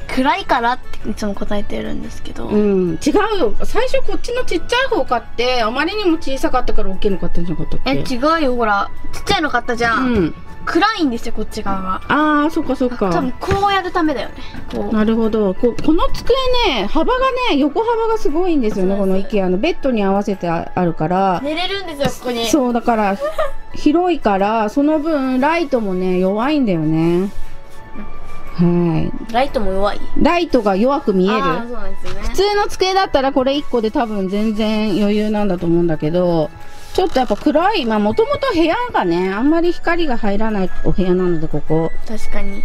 暗いからっていつも答えてるんですけど、うん。違うよ。最初こっちのちっちゃい方買ってあまりにも小さかったから大きいの買ったんじゃなかったっけ？え違うよ。ほらちっちゃいの買ったじゃん、うん暗いんですよこっち側がああそっかそっ多か分こうやるためだよね。こう。なるほど。ここの机ね幅がね横幅がすごいんですよねこの IKEA の。ベッドに合わせてああるから。寝れるんですよここに。そうだから広いからその分ライトもね弱いんだよね。はライトも弱い？いライトが弱く見える？ね。普通の机だったらこれ1個で多分全然余裕なんだと思うんだけどちょっとやっぱ暗い。まあもともと部屋がねあんまり光が入らないお部屋なのでここ。確かに。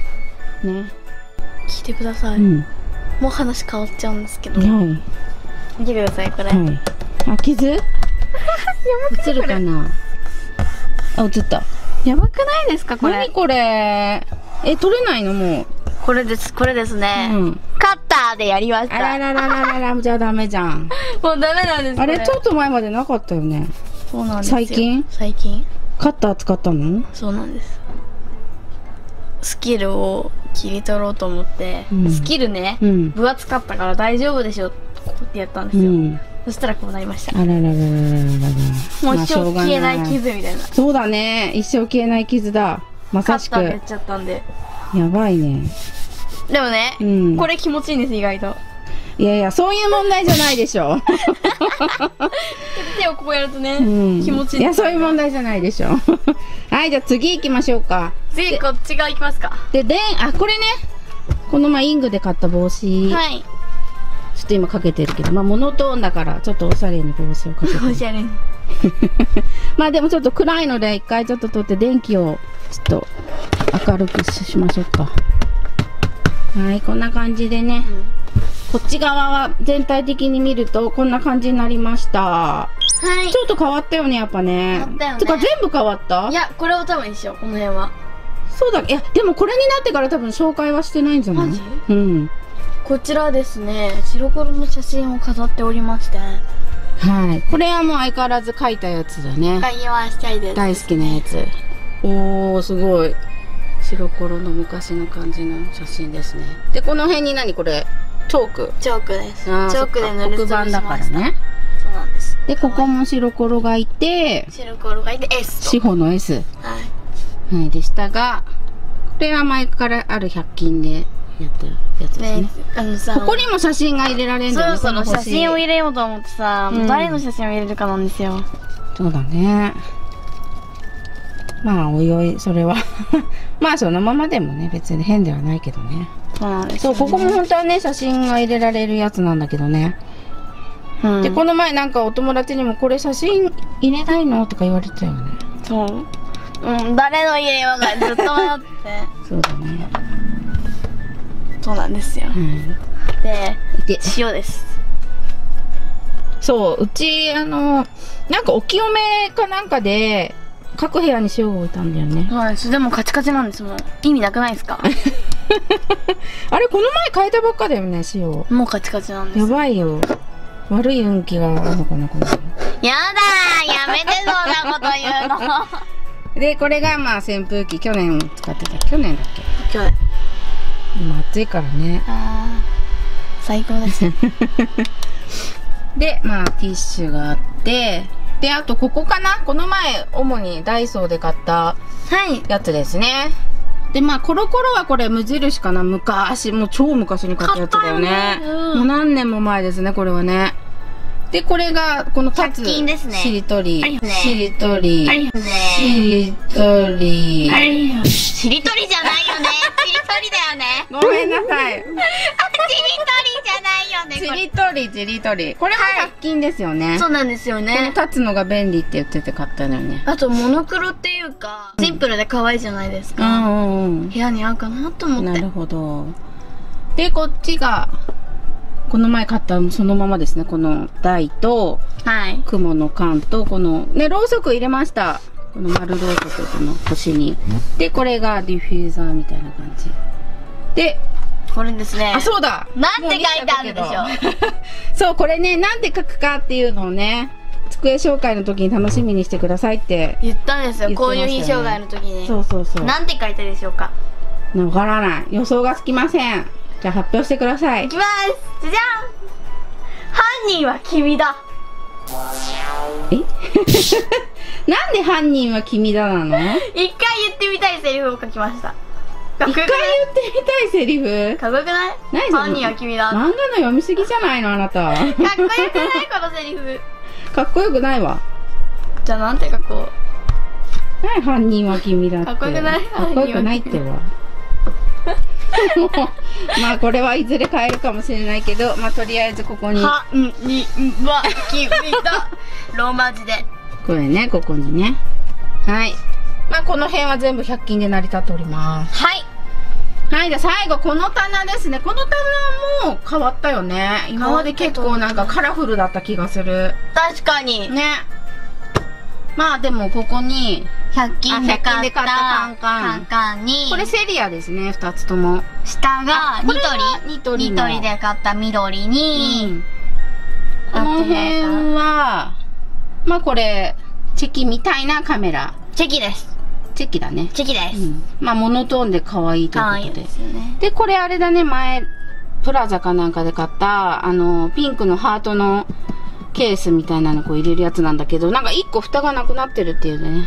ね。聞いてください、うん。もう話変わっちゃうんですけど。はい。見てくださいこれ、はい。あ、傷？(laughs) 映るかな？あ、映った。やばくないですかこれ？何これ？え、取れないの？もこれですこれですう。ね、うん。カッターでやりました。あらららららら、じゃあダメじゃん。(laughs) もうダメなんですあれ、こちょっと前までなかったよね。そうなんです最近？最近。カッター使ったの？そうなんです。スキルを切り取ろうと思って、うん、スキルね、うん、分厚かったから大丈夫でしょってやったんですよ、うん、そしたらこうなりました。あらららららららもう一生消えない傷みたいな,まあ、そうだね一生消えない傷だまさしくカッターやっちゃったんでやばいねでもね、これ気持ちいいんです意外といやいや、そういう問題じゃないでしょ。(laughs) 手をこうやるとね、うん。気持ちいいいや、そういう問題じゃないでしょ。はい、じゃあ次行きましょうか。次こっち側行きますかで、でん、あ、これね。この前イングで買った帽子。はいちょっと今かけてるけど、まあモノトーンだから、ちょっとおしゃれに帽子をかけてる。おしゃれに (laughs) まあでもちょっと暗いので、一回ちょっと取って電気をちょっと明るくししましょうか。はい、こんな感じでね。こっち側は全体的に見るとこんな感じになりました。はいちょっと変わったよね、やっぱね。変わったよねつか全部変わった？いやこれを多分一緒この辺はそうだ、いや、でもこれになってから多分紹介はしてないんじゃない？マジ？うん。こちらですね白黒の写真を飾っておりましてはい。これはもう相変わらず書いたやつだね。買いはしたいです大好きなやつ。おー、すごい。白黒の昔の感じの写真ですね。で、この辺に何これ？チョーク。チョークですチョークで塗りつぶし黒板だからね。そうなんですで、ここも白黒がいて、白黒がいて S と四方の S。はいはい、でしたが、これは前からある100均でやったやつですね。ねあのさここにも写真が入れられるんそだよね。ろそろ写真を入れようと思ってさ、もう誰の写真を入れるかなんですよそうだね。まあ、おいおい、それは。(laughs) まあ、そのままでもね、別に変ではないけどね。そうなんですそう、ここも本当はね、写真が入れられるやつなんだけどね。うん。で、この前なんかお友達にも、これ写真入れないのとか言われてたよね。そう。うん。誰の入れようかずっと迷って。そうだね。そうなんですよ。はでい。で、塩です。そう、うち、あの、なんかお清めかなんかで、各部屋に塩を置いたんだよね。そうなんですでもカチカチなんです。もん意味なくないですか？(laughs) (laughs) あれ、この前変えたばっかだよね、塩。もうカチカチなんですやばいよ。悪い運気があるのかな、この辺やだーやめてそんなこと言うの (laughs) で、これがまあ扇風機、去年使ってた。去年だっけ？今日今暑いからね。あー最高です (laughs) で、まあ、ティッシュがあって、で、あと、ここかな？この前、主にダイソーで買ったはいやつですね。で、まあ、コロコロはこれ無印かな昔、もう超昔に買ったやつだよね。買ったよねうんもう何年も前ですね、これはね。で、これが、このタツ。100均ですねしりとり。ねしりとり。ねしりとり。しりとりじゃないよねしりとりだよねごめんなさい。しりとりじゃないよねしこれりとり、しりとり。これもはい100均ですよね。そうなんですよこのね立つのが便利って言ってて買ったのよね。あとモノクロっていうかシンプルで可愛いじゃないですか、うんうんうん。部屋に合うかなと思ってなるほど。で、こっちが、この前買ったそのままですね。この台と、はい雲の缶と、この、ね、ろうそく入れました。この丸ろうそく、この星に。で、これがディフューザーみたいな感じ。で、これですねあ、そうだなんて書いてあるでしょ (laughs) そう、これね、なんて書くかっていうのをね、机紹介の時に楽しみにしてくださいって。言ったんですよ言ってましたよね購入品障害の時にそうそうそう。なんて書いたでしょうかわからない。予想がつきません。じゃあ発表してくださいい。きますじゃじゃん犯人は君だえ？(laughs) なんで犯人は君だなの？一回一回言ってみたいセリフを書きました。かっ言ってみたいセリフ？かっこよくない何犯人は君だ。漫画の読みすぎじゃないのあなた。かっこよくないこのセリフ。かっこよくないわ。じゃあなんて書こ何犯人は君だって。かっこよくない？かっこよくないってば。もう (laughs) まあこれはいずれ変えるかもしれないけど、まあとりあえずここうに、犯人は君だローマ字でこれね、ここにね。はい。まあこの辺は全部100均で成り立っております。はいはい、じゃあ最後、この棚ですね。この棚も変わったよね。今まで結構なんかカラフルだった気がする。確かにね。まあでもここに、100均であ100均買ったカンカンカンにこれセリアですね、二つとも。下がニトリニトリのニトリで買った緑に、この辺は、まあこれ、チェキみたいなカメラ。チェキですチェキだね。チェキです、うん。まあモノトーンで可愛いということでいで。すよねで、これあれだね、前、プラザかなんかで買った、あの、ピンクのハートのケースみたいなのこう入れるやつなんだけど、なんか一個蓋がなくなってるっていうね。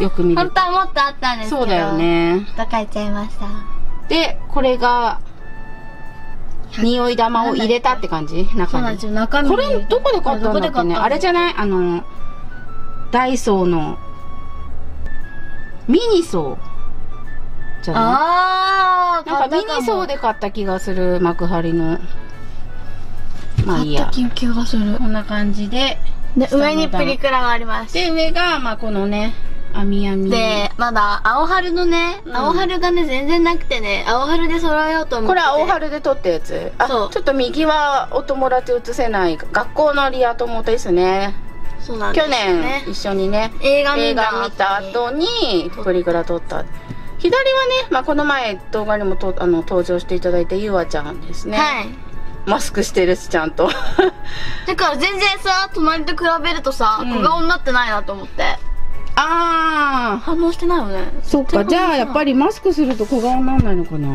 よく見る本と。(laughs) 当はもっとあったんですけどそうだよね。と書いちゃいましたで、これが、匂い玉を入れたって感じ？そう中になんです。よ。中身これ、どこで買ったんだっけね。あれじゃゃない？あの、ダイソーの、ミニソーじゃない？あーなんかミニソーでで買った気がする幕張の。まあいいや。買った。気気がする。こんな感じで。で下の上にプリクラがあります。で、上が、まあこのね、網網。で、まだ、青春のね、うん青春がね、全然なくてね、青春で揃えようと思ってて。これ青春で撮ったやつ？あ、そうちょっと右はお友達映せない。学校のリア友ですね。そうなんです去よね年一緒にね、映画見映た画見た後にプリクラ撮った。左はね、まあこの前動画にもとあの登場していただいたゆあちゃんですね。はい。マスクしてるし、ちゃんと。(laughs) だから全然さ、隣と比べるとさ、うん小顔になってないなと思って。あー。反応してないよね。そっか、じゃあやっぱりマスクすると小顔にならないのかな？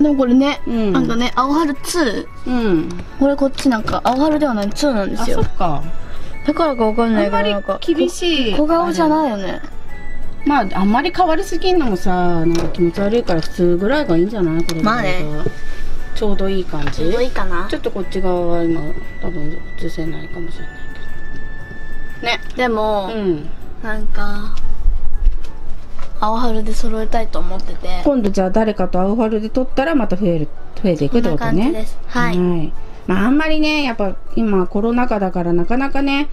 でもこれね、うんなんかね、青春2。うん。これこっちなんか、青春ではない2なんであ、すよそっ。か。だからかわかんないけど、なんか、厳しい。小顔じゃい。ないよね。まあ、あんまり変わりすぎんのもさ、なんか気持ち悪いから普通ぐらいがいいんじゃない？これまあね。ちょうどいい感じ。ちょうどいいかなちょっとこっち側は今、多分映せないかもしれないけど。ね。でも、うん。なんか、青春で揃えたいと思ってて。今度じゃあ誰かと青春で撮ったらまた増える、増えていくってことね。こんな感じですはいまああんまりね、やっぱ今コロナ禍だからなかなかね、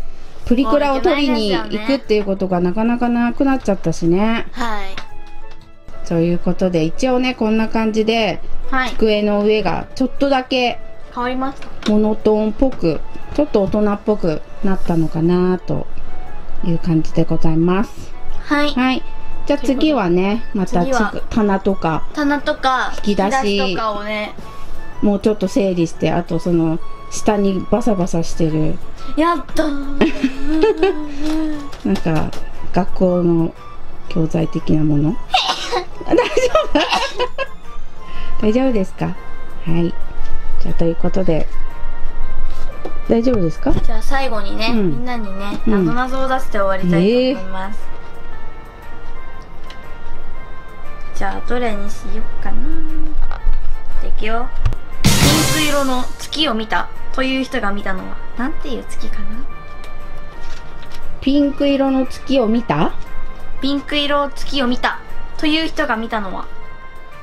プリクラを撮りに行くっていうことがなかなかなくなっちゃったしね。はい。ということで、一応ね、こんな感じで、はい。机の上がちょっとだけ変わりました。モノトーンっぽく、ちょっと大人っぽくなったのかなという感じでございます。はい。はい。じゃあ次はね、また棚とか、棚とか、引き出しとかをね、もうちょっと整理して、あとその、下にバサバサしてる、やったー (laughs) なんか、学校の教材的なもの？(laughs) 大丈夫？(laughs) 大丈夫ですか？はい。じゃあということで大丈夫ですか？じゃあ最後にね、うん。みんなにねうん。謎々を出して終わりたいと思います、じゃあどれにしよっかな。じゃあいくよ。ピンク色の月を見たという人が見たのはなんていう月かな？ピンク色の月を見た？ピンク色月を見たという人が見たのは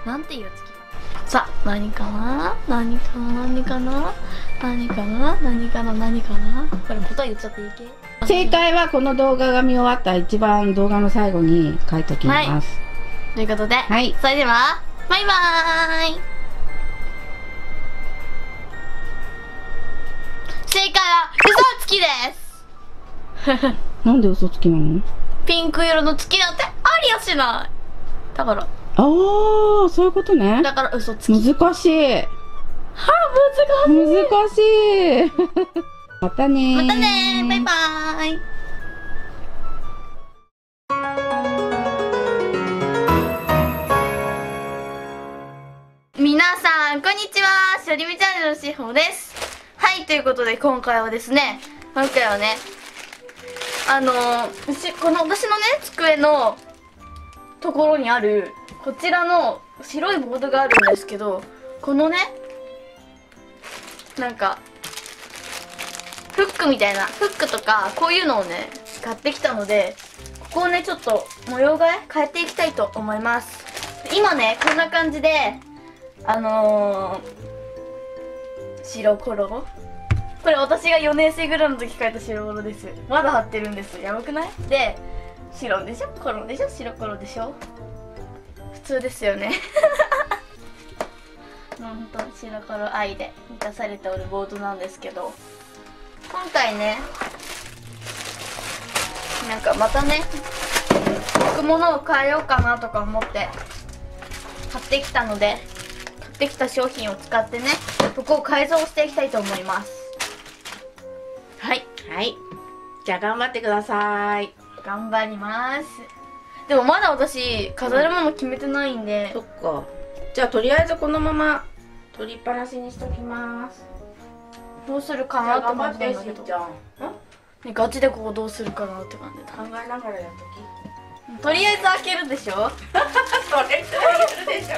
なんていう月？さあ何かな？何かな？何かな？何かな？何かな何かな？これ答え言っちゃっていいけ正解はこの動画が見終わった一番動画の最後に書いときます、ということで、はい。それではバイバーイ。正解は嘘つきです。(laughs) なんで嘘つきなの？ピンク色の月なんてありやしない。だから。ああそういうことね。だから嘘つき。難しい。はあ難しい。難しい。またねー。またねー。バイバーイ。皆さんこんにちは。しおりみチャンネルのしほです。はいということで今回はですね今回はねあのー、しこの私のね机のところにあるこちらの白いボードがあるんですけどこのねなんかフックみたいなフックとかこういうのをね買ってきたのでここをねちょっと模様替え変えていきたいと思います。今ねこんな感じであのー、白黒これ私が4年生ぐらいの時描いた白黒です。まだ貼ってるんです。やばくない？で白でしょ？黒でしょ？白黒でしょ？普通ですよね。ほんと白黒愛で満たされておるボードなんですけど今回ねなんかまたね置くものを変えようかなとか思って買ってきたので買ってきた商品を使ってねここを改造していきたいと思います。はい。はい。じゃあ頑張ってください。頑張ります。でもまだ私飾るもの決めてないんでそっかじゃあとりあえずこのまま取りっぱなしにしときます。どうするかなって感ってじなんだけどしんちゃん。ん？ねガチでここどうするかなって感じ考えながらやっとき。とりあえず開けるでしょ？(laughs) それそれでしょ。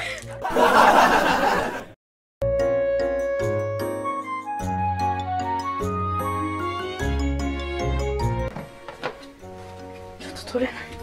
ちょっと取れない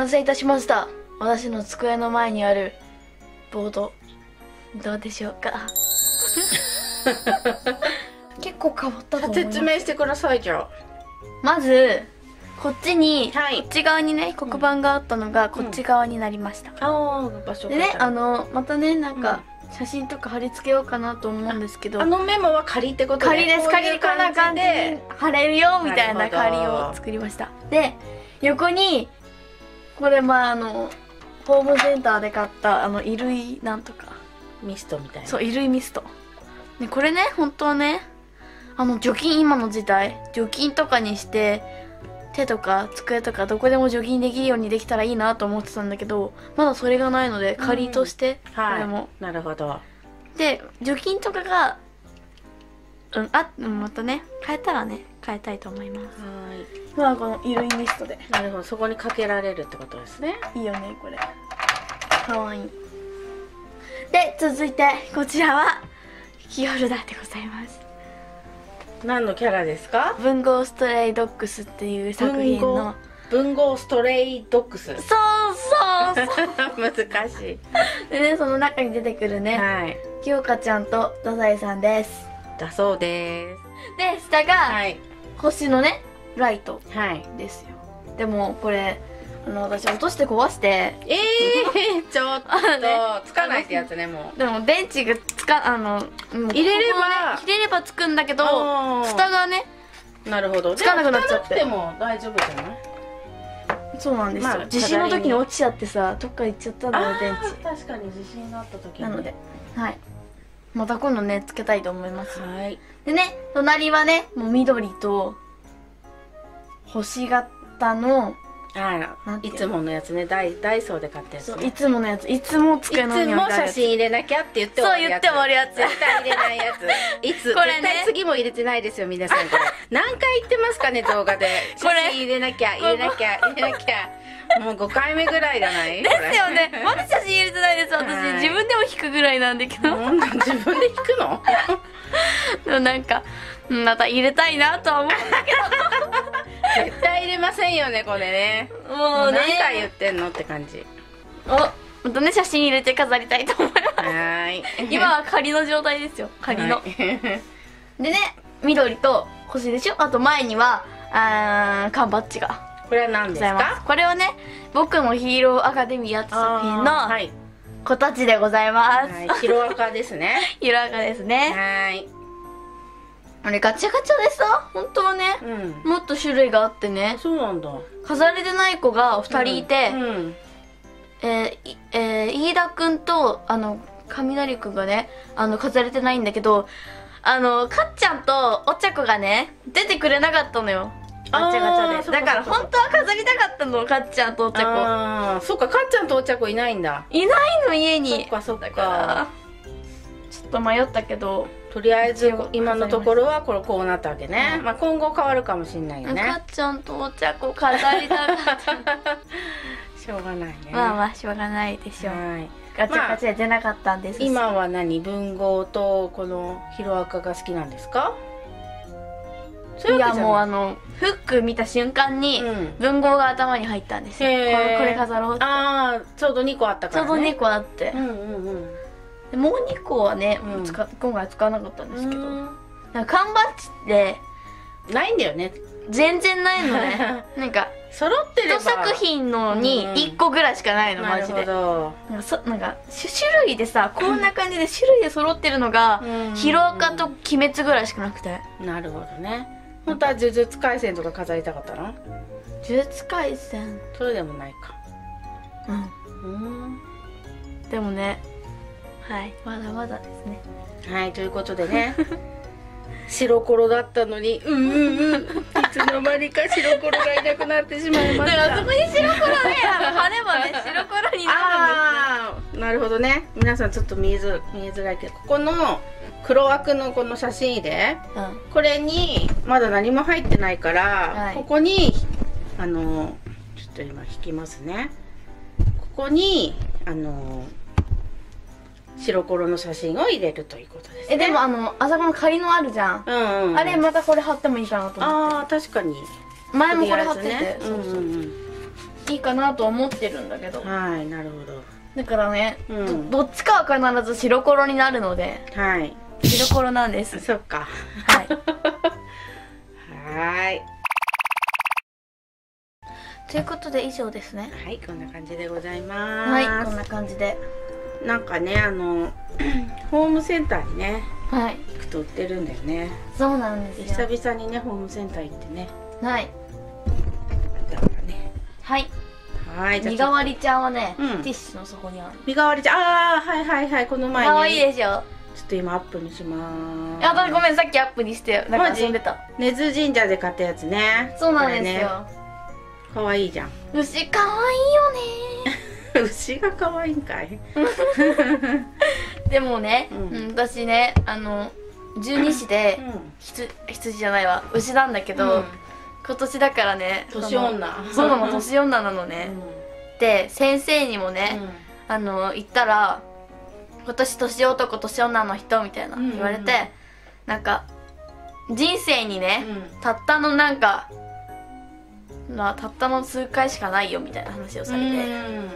完成いたしました。私の机の前にあるボード。どうでしょうか？(laughs) 結構変わったと思います。説明してくださいじゃまずこっちに、はい。こっち側にね黒板があったのがこっち側になりました、あああ場所でねあのまたねなんか写真とか貼り付けようかなと思うんですけど。あのメモは仮ってこと仮です。仮こんな感じで貼れるよみたいな仮を作りました。で横にこれまああのホームセンターで買ったあの衣類なんとか。ミストみたいな。そう衣類ミスト。でこれね本当はねあの除菌今の時代除菌とかにして手とか机とかどこでも除菌できるようにできたらいいなと思ってたんだけどまだそれがないので仮としてこはい。れも、なるほど。はで除菌とかがうんあうんまたね変えたらね変えたいと思います。い。まあこの衣類ミストで。なるほどそこにかけられるってことですね。いいよねこれ。かわいい。で続いてこちらはキーホルダーでございます。何のキャラですか？文豪ストレイドッグスっていう作品の。文豪ストレイドッグス。そうそうそう。(laughs) 難しい。でねその中に出てくるねはい。清香ちゃんと太宰さんですだそうでで下がすはい。星のねライトはい。ですよ。でもこれあの私落として壊してえー、(laughs) ちょっとつかないってやつねもう。でも電池がつかあの入れれば入れればつくんだけど蓋がねなるほど。つかなくなっちゃって。でも大丈夫じゃない？そうなんですよ、まあ地震の時に落ちちゃってさどっか行っちゃったんだよ電池確かに地震があった時に。なので。はいまた今度ねつけたいと思います。はい。でね隣はねもう緑と星型のあなんていいつものやつね。ダイダイソーで買ったやつね。そういつものやつ。いつも机の上いつ。いつ写真入れなきゃって言ってそう言って終わるやつ。絶対入れないやつ。(laughs) いつ？これね。絶対次も入れてないですよ皆さんこれ。(laughs) 何回言ってますかね動画で。写真入れなきゃ入れなきゃ入れなきゃ。もう5回目ぐらいじゃない。ですよね。まだ写真入れてないです私。はい。自分でも引くぐらいなんだけど。自分で弾くの？(laughs) でもなんかうんまた入れたいなとは思うんだ絶対入れませんよねこれね。けどもうね。何回言ってんのって感じ。おまたね写真入れて飾りたいと思いまはーい。す今は仮の状態ですよ。仮の、はい。(laughs) でね緑と星でしょ？あと前にはあー缶バッジがこれは何ですございます。かこれをね僕のヒーローアカデミアって作品のはい。子たちでございます、はい。ヒロアカですね。(laughs) ヒーローアカですはね。ーいあれガチャガチャでさ本当はねうん。もっと種類があってね。そうなんだ。飾れてない子が2人いて、うんえーいえー飯田くんとあの雷くんがねあの飾れてないんだけどあのかっちゃんとお茶子がね出てくれなかったのよ。ガチャガチャで。だから本当は飾りたかったのかっちゃんとお茶子。ああそっかかっちゃんとお茶子いないんだ。いないの家そにっかそっか。ちょっと迷ったけどとりあえず今のところはこれこうなったわけね、うんまあ今後変わるかもしんないよかね。っちゃんとお茶子飾りたかったしょうがないね。まあまあしょうがないでしょう。はい。ガチャガチャ出なかったんです。し今は何？文豪とこのヒロアカが好きなんですか？いやもうあののフック見た瞬間にうん。文豪が頭に入ったんですよ、へー。これ飾ろうって。ああちょうど2個あったから、ちょうどね、2個あって。う、んうんうんでもう2個はね、うん。使っ今回は使わなかったんですけど、うん。なんか缶バッジってないんだよね。全然ないのね。(laughs) なんか揃ってれば。一作品のにうん。1個ぐらいしかないの、なるほマジでど。なんかそなんか種種類でさこんな感じで種類で揃ってるのが、うん。ヒロアカと鬼滅ぐらいしかなくて。なるほどね。本当は呪術廻戦とか飾りたかったの？呪術廻戦。それでもないか。うん。うん。でもねはい。まだまだですね。はいということでね。(laughs) 白黒だったのにうんうんうん。いつの間にか白黒がいなくなってしまいました。だからそこに白黒ねあの羽ばね (laughs) 白黒になるんああなるほどね。皆さんちょっと見えづ見えづらいけどここの黒枠のこの写真入れですねこれにまだ何も入ってないから、はい。ここにあのちょっと今引きますね。ここにあの白黒の写真を入れるということですね。えでもあのあそこの仮のあるじゃん、うんうんあれまたこれ貼ってもいいかなと思っああ確かに。て前もこれ貼ってて、ね。そうそうう。んうんいいかなと思ってるんだけど。うんはいなるほど。だからね、うん。どどっちかは必ず白黒になるので。はい。白黒なんです。(laughs) そっか。はい。(laughs) はーい。ということで以上ですね。はいこんな感じでございます。はいこんな感じでなんかねあの (clears throat) ホームセンターにねはい。行くと売ってるんだよね。そうなんですよ。久々にねホームセンター行ってね。はい。だからね。はい。ははい身代わりちゃんはね、うん。ティッシュの底にある。身代わりちゃん。ああはいはいはいこの前かわいいねでしょ？ちょっと今アップにします。やだごめんさっきアップにしてなんか遊んでた。根津神社で買ったやつね。そうなんですこれね。よ、かわいいじゃん。牛かわいいよね (laughs) (laughs) 牛がかわいいんかい？(laughs) でもね、ううんん私ねあの十二支で羊羊じゃないわ。牛なんだけど、うん。今年だからね年女。そうなの年女なのね、で先生にもね、あの言ったら今年年男年女の人みたいなうん。言われて、なんか人生にね、うん。たったのなんかまあたったの数回しかないよみたいな話をされて、うん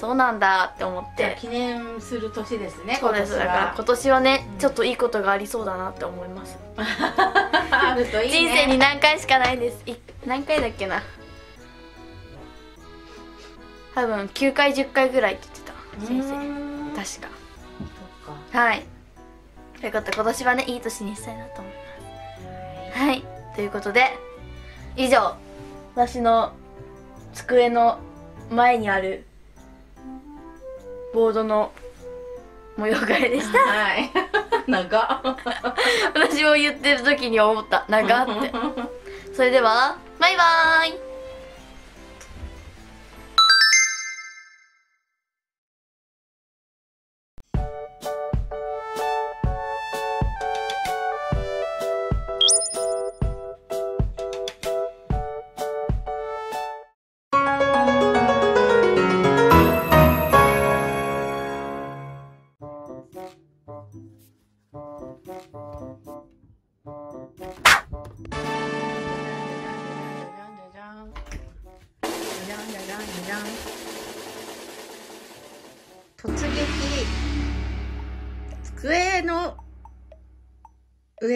そうなんだって思って。記念する年ですねそうです。だから今年はね、ちょっといいことがありそうだなって思います。(laughs) ね。人生に何回しかないです。い何回だっけな？多分9回10回ぐらいって言ってた。先生。生確か。はい。ということで今年はねいい年にしたいなと思います。はい。ということで以上。私の机の前にあるボードの模様替えでした。はい。(laughs) 長。っ私も言ってる時に思った。長って。(laughs) それではバイバーイ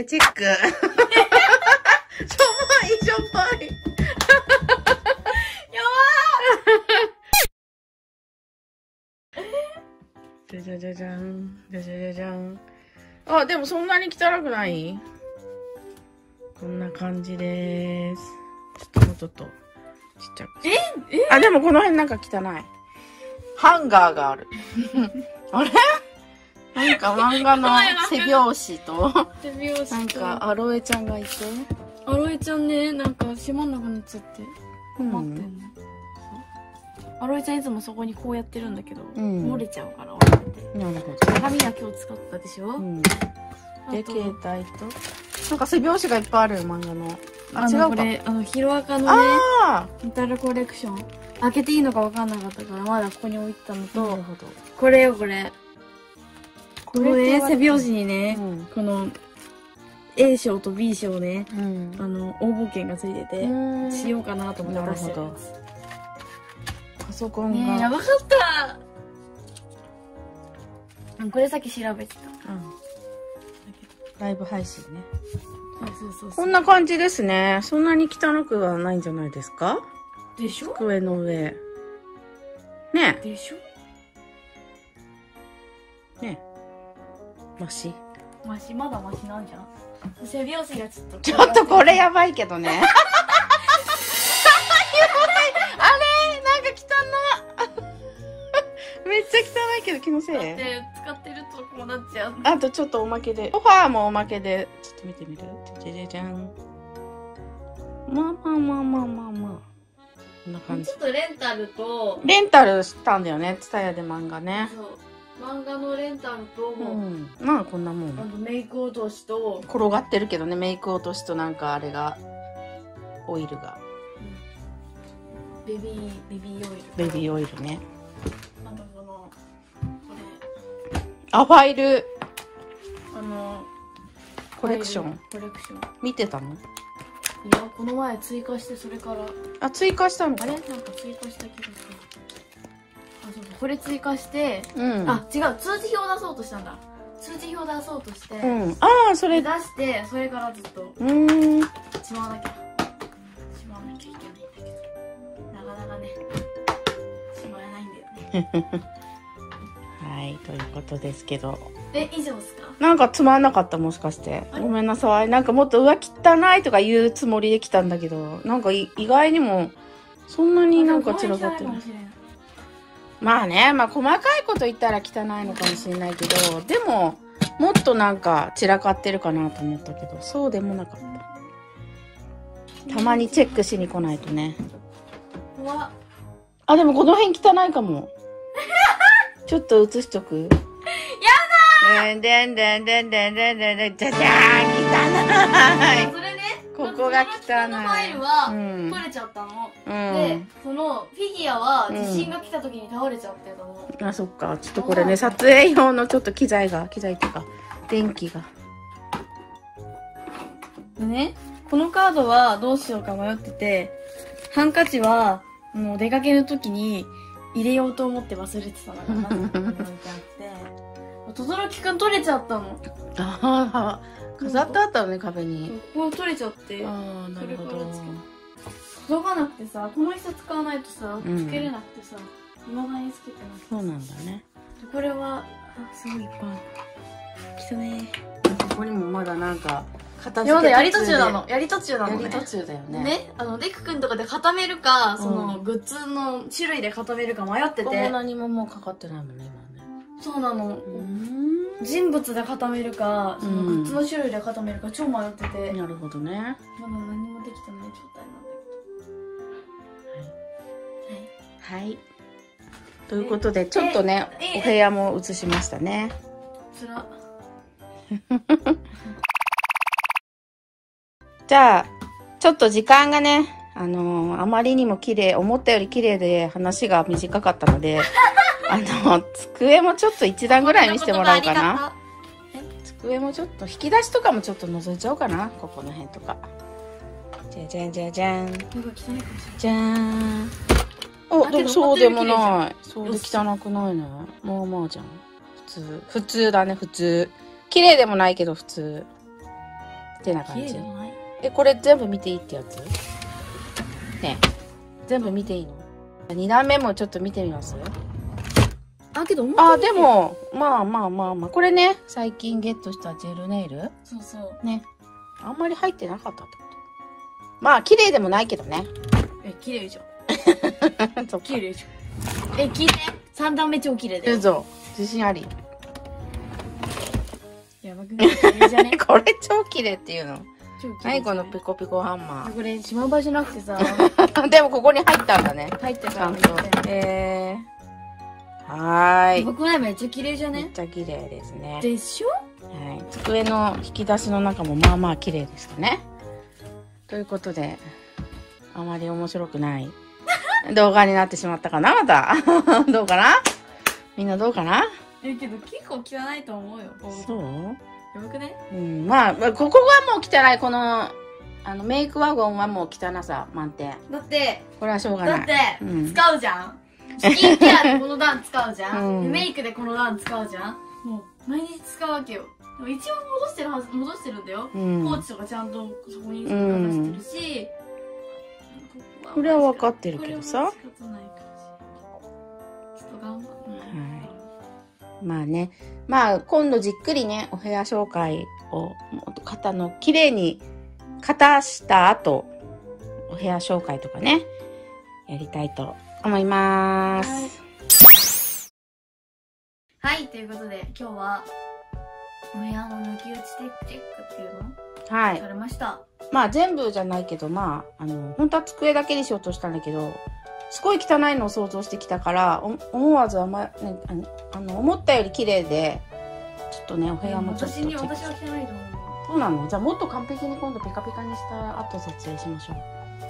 上チェック。しょぼいしょぼい。じゃじゃじゃじゃんじゃじゃじゃじゃん。あでもそんなに汚くない？こんな感じです。ちょっともうちょっと。ちっちゃくええ？あでもこの辺なんか汚い。ハンガーがある。(laughs) あれ？なんか漫画の背表紙と手拍子なんかアロエちゃんがいて。アロエちゃんねなんか閉まんなくなっちゃってうん待ってんの、アロエちゃんいつもそこにこうやってるんだけど、ん。漏れちゃうからて。なるほど。鏡は今日使ったでしょ、うん。で携帯と？なんか背表紙がいっぱいあるよ漫画の。あ違うか。これあのヒロアカのねあメタルコレクション。開けていいのか分かんなかったからまだここに置いてたのとるほど。これよこれこれれって背表紙にね、うん。この A 賞と B 賞ねうん。あの応募券がついてて、しようかなと思って出して。パソコンが、ねえやばかった。うんこれさっき調べてた。うん。ライブ配信ね。そうそうこんな感じですね。そんなに汚くはないんじゃないですか？でしょ？机の上。ね。でしょ？えね。えマシ？マシ？まだマシなんじゃん？背拍子がちょっとちょっとこれやばいけどね。やばいあれ？なんか汚いめっちゃ汚いけど気のせい？で使ってるとこうなっちゃう。あとちょっとおまけで。ソファーもおまけで。ちょっと見てみるじゃじゃじゃんまあまあまあまあまあまあ。こんな感じ。ちょっとレンタルとレンタルしたんだよね。ツタヤで漫画ね。そう漫画のレンタルと、う。ん。まあこんなもん。あとメイク落としと。転がってるけどね。メイク落としとなんかあれがオイルが。ベビーベビーオイル。ベビーオイルね。あとこのこあファイル。れあのコレクション。コレクション。見てたの？いやこの前追加してそれから。あ追加したの？かあれ？なんか追加した気がするこれ追加して、うん。あ違う通知表出そうとしたんだ。通知表出そうとして、うん。ああそれ。で出してそれからずっとうーん。しまわなきゃ。しまわなきゃいけないんだけど。なかなかねしまえないんだよね。(laughs) はいということですけど。え以上ですか？なんかつまんなかったもしかして。ごめんなさい。なんかもっと上汚いとか言うつもりで来たんだけど。なんかい意外にもそんなになんか散らかってないまあねまあ細かいこと言ったら汚いのかもしれないけどでももっとなんか散らかってるかなと思ったけどそうでもなかった。たまにチェックしに来ないとね。あでもこの辺汚いかも。(laughs) ちょっと映しとく？やだでんでんでんでんでんでんでんでんじゃじゃーん汚いそれでここが汚い。そのファイルはうん取れちゃったの、うん。でそのフィギュアは地震が来た時に倒れちゃってたの、あそっか。ちょっとこれね撮影用のちょっと機材が機材っていうか電気が。でねこのカードはどうしようか迷っててハンカチはもう出かける時に入れようと思って忘れてたのかなって置いてあって。(laughs) 轟くん取れちゃったの。ああ飾ってあったのね壁に。ここ取れちゃってああなるほど。届かなくてさこの人使わないとさうんつけれなくてさいまだにつけてなくてそうなんだね。これはあすごいいっぱい。来たね。ここにもまだなんか片やだやり途中なの。やり途中なのね。やり途中だよね。ね、あの、デク君とかで固めるか、その、うグッズの種類で固めるか迷ってここもて。何ももうかかってないもんね今ね。そうなの。うん人物で固めるか、そのうんグッズの種類で固めるか超迷ってて、まだなるほどね。何もできてない状態なんだけど。はい。はい。ということでちょっとねええ。お部屋も映しましたね。つら。(laughs) じゃあちょっと時間がねあのーあまりにも綺麗思ったより綺麗で話が短かったので (laughs) あの机もちょっと一段ぐらい見せてもらおうかな。机もちょっと引き出しとかもちょっと覗いちゃおうかなここの辺とか。じゃじゃんじゃじゃん。じゃーん。おあでもそうでもない。そうで汚くないね。まあまあじゃん。普通。普通だね普通。綺麗でもないけど普通。ってな綺感じえこれ全部見ていいってやつ？ねえ全部見ていいの？2段目もちょっと見てみます？あ、けど思あで。もまあまあまあまあ。これね最近ゲットしたジェルネイル？そうそう。ね。あんまり入ってなかったってこと？まあ綺麗でもないけどね。え、綺麗じゃん。(laughs) 綺麗じゃん。え、聞いて。3段目超綺麗だよ。嘘。自信あり。やばくない？(laughs) これ超綺麗っていうの何このピコピコハンマこれ、島場じゃなくてさ、ー (laughs) でもここに入ったんだね。入ってたんと。えー、はーい。僕ね、めっちゃ綺麗じゃね？めっちゃ綺麗ですね。でしょ？はい、机の引き出しの中もまあまあ綺麗でしたね。ということで、あまり面白くない。(laughs) 動画になってしまったかな？また。(laughs) どうかな？みんなどうかな？え、けど結構汚いと思うよ。そう？やばくね？うん、まあ、まあここがもう汚い。この、あの、メイクワゴンはもう汚さ満点。だって、これはしょうがない。だってうん、使うじゃん。スキンケアでこの段使うじゃん。うんでメイクでこの段使うじゃん。もう、毎日使うわけよ。でも一応戻してるはず、戻してるんだよ。うんポーチとかちゃんとそこに流してるし、これは分かってるけどさこれは仕方ないかもしれないちょっと頑張って。まあね。まあ、今度じっくりね、お部屋紹介を、肩の綺麗に、肩した後、お部屋紹介とかね、やりたいと思います。はい、ということで今日はお部屋の抜き打ちチェックっていうの？はいをさ。れました。まあ全部じゃないけど、まあ、あの、本当は机だけにしようとしたんだけど、すごい汚いのを想像してきたから、お思わずあんま、ね、あの、思ったより綺麗で、ちょっとね、お部屋もちょっと私に私は汚いと思う。そうなの？じゃあもっと完璧に今度ピカピカにした後撮影しましょう。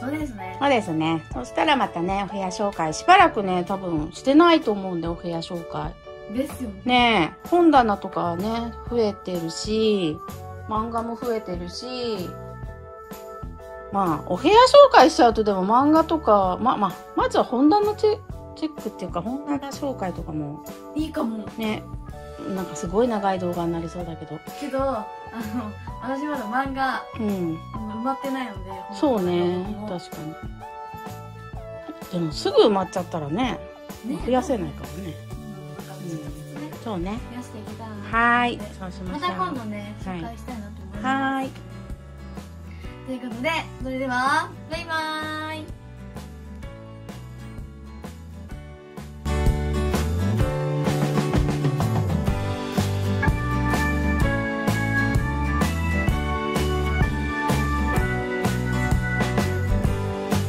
そうですね。そうですね。そしたらまたね、お部屋紹介。しばらくね、多分してないと思うんで、お部屋紹介。ですよね。ねえ、本棚とかね、増えてるし、漫画も増えてるし、まあ、お部屋紹介しちゃうとでも漫画とか、まあまあ、まずは本棚チェチェックっていうか、本棚紹介とかもいいかも。ね、なんかすごい長い動画になりそうだけど。けど、あの、私まだ漫画うん。埋まってないので。そうね確かに。でもすぐ埋まっちゃったらね、ね増やせないからね。そうね。増やしていけたらなはーい。そうしまましたょう。今度ね、紹介したいなと思います。はーい。ということで、それでは、バイバーイ。